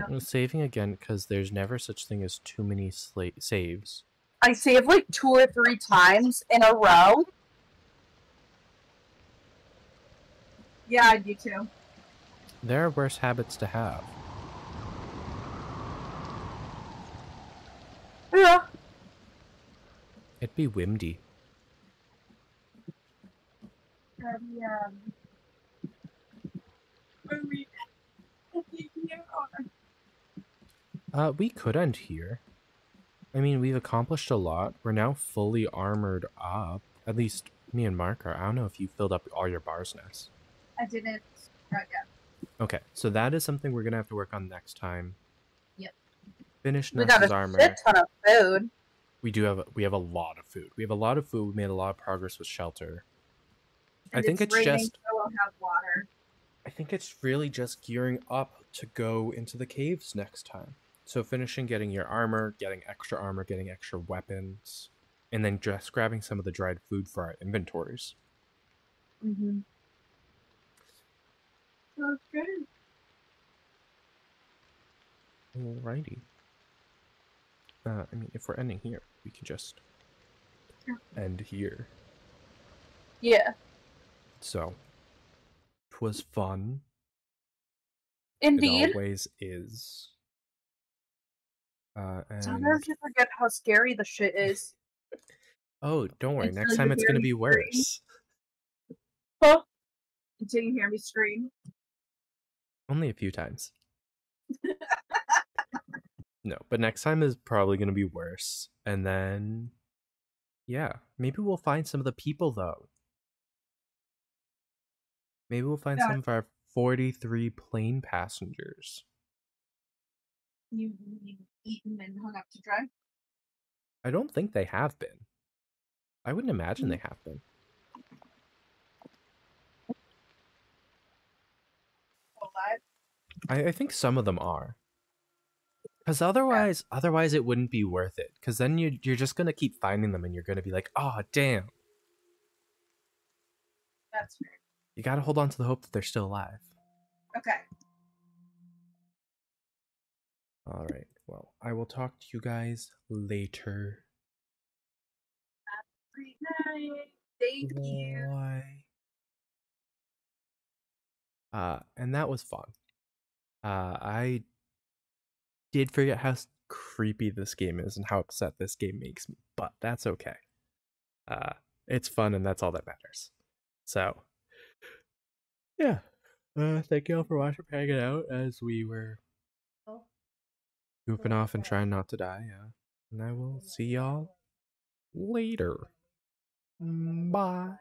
I'm saving again because there's never such thing as too many sla- saves. I saved like two or three times in a row. Yeah, I do too. There are worse habits to have. Yeah. It'd be windy. Um, when we- Uh, we could end here. I mean, we've accomplished a lot. We're now fully armored up. At least me and Mark are. I don't know if you filled up all your bars nests. I didn't right yet. Okay, so that is something we're gonna have to work on next time. Finish We got a armor. shit ton of food. We do have a, we have a lot of food. We have a lot of food. We made a lot of progress with shelter. I think it's raining, just so we'll have water. I think it's really just gearing up to go into the caves next time. So finishing getting your armor, getting extra armor, getting extra weapons, and then just grabbing some of the dried food for our inventories. Mm-hmm. Sounds good. Alrighty. Uh, I mean, if we're ending here, we can just end here. Yeah. So, it was fun. Indeed. It always is. Uh, and Sometimes you forget how scary the shit is. oh, don't worry. Until Next time it's gonna be scream. worse. Huh? Until you hear me scream. Only a few times. no, but next time is probably going to be worse. And then, yeah, maybe we'll find some of the people though. Maybe we'll find Yeah. some of our 43 plane passengers. You, you eaten and hung up to dry. I don't think they have been. I wouldn't imagine they mm. have been. Alive. I, I think some of them are. Because otherwise, otherwise it wouldn't be worth it. Because then you you're just gonna keep finding them, and you're gonna be like, oh damn. That's fair. You gotta hold on to the hope that they're still alive. Okay. All right. Well, I will talk to you guys later. Great night. Thank you. Bye. Uh, and that was fun. Uh, I did forget how creepy this game is and how upset this game makes me, but that's okay. Uh, it's fun and that's all that matters. So, yeah. Uh, thank you all for watching, hanging out as we were goofing off and trying not to die. Yeah. And I will see y'all later. Mm, Bye.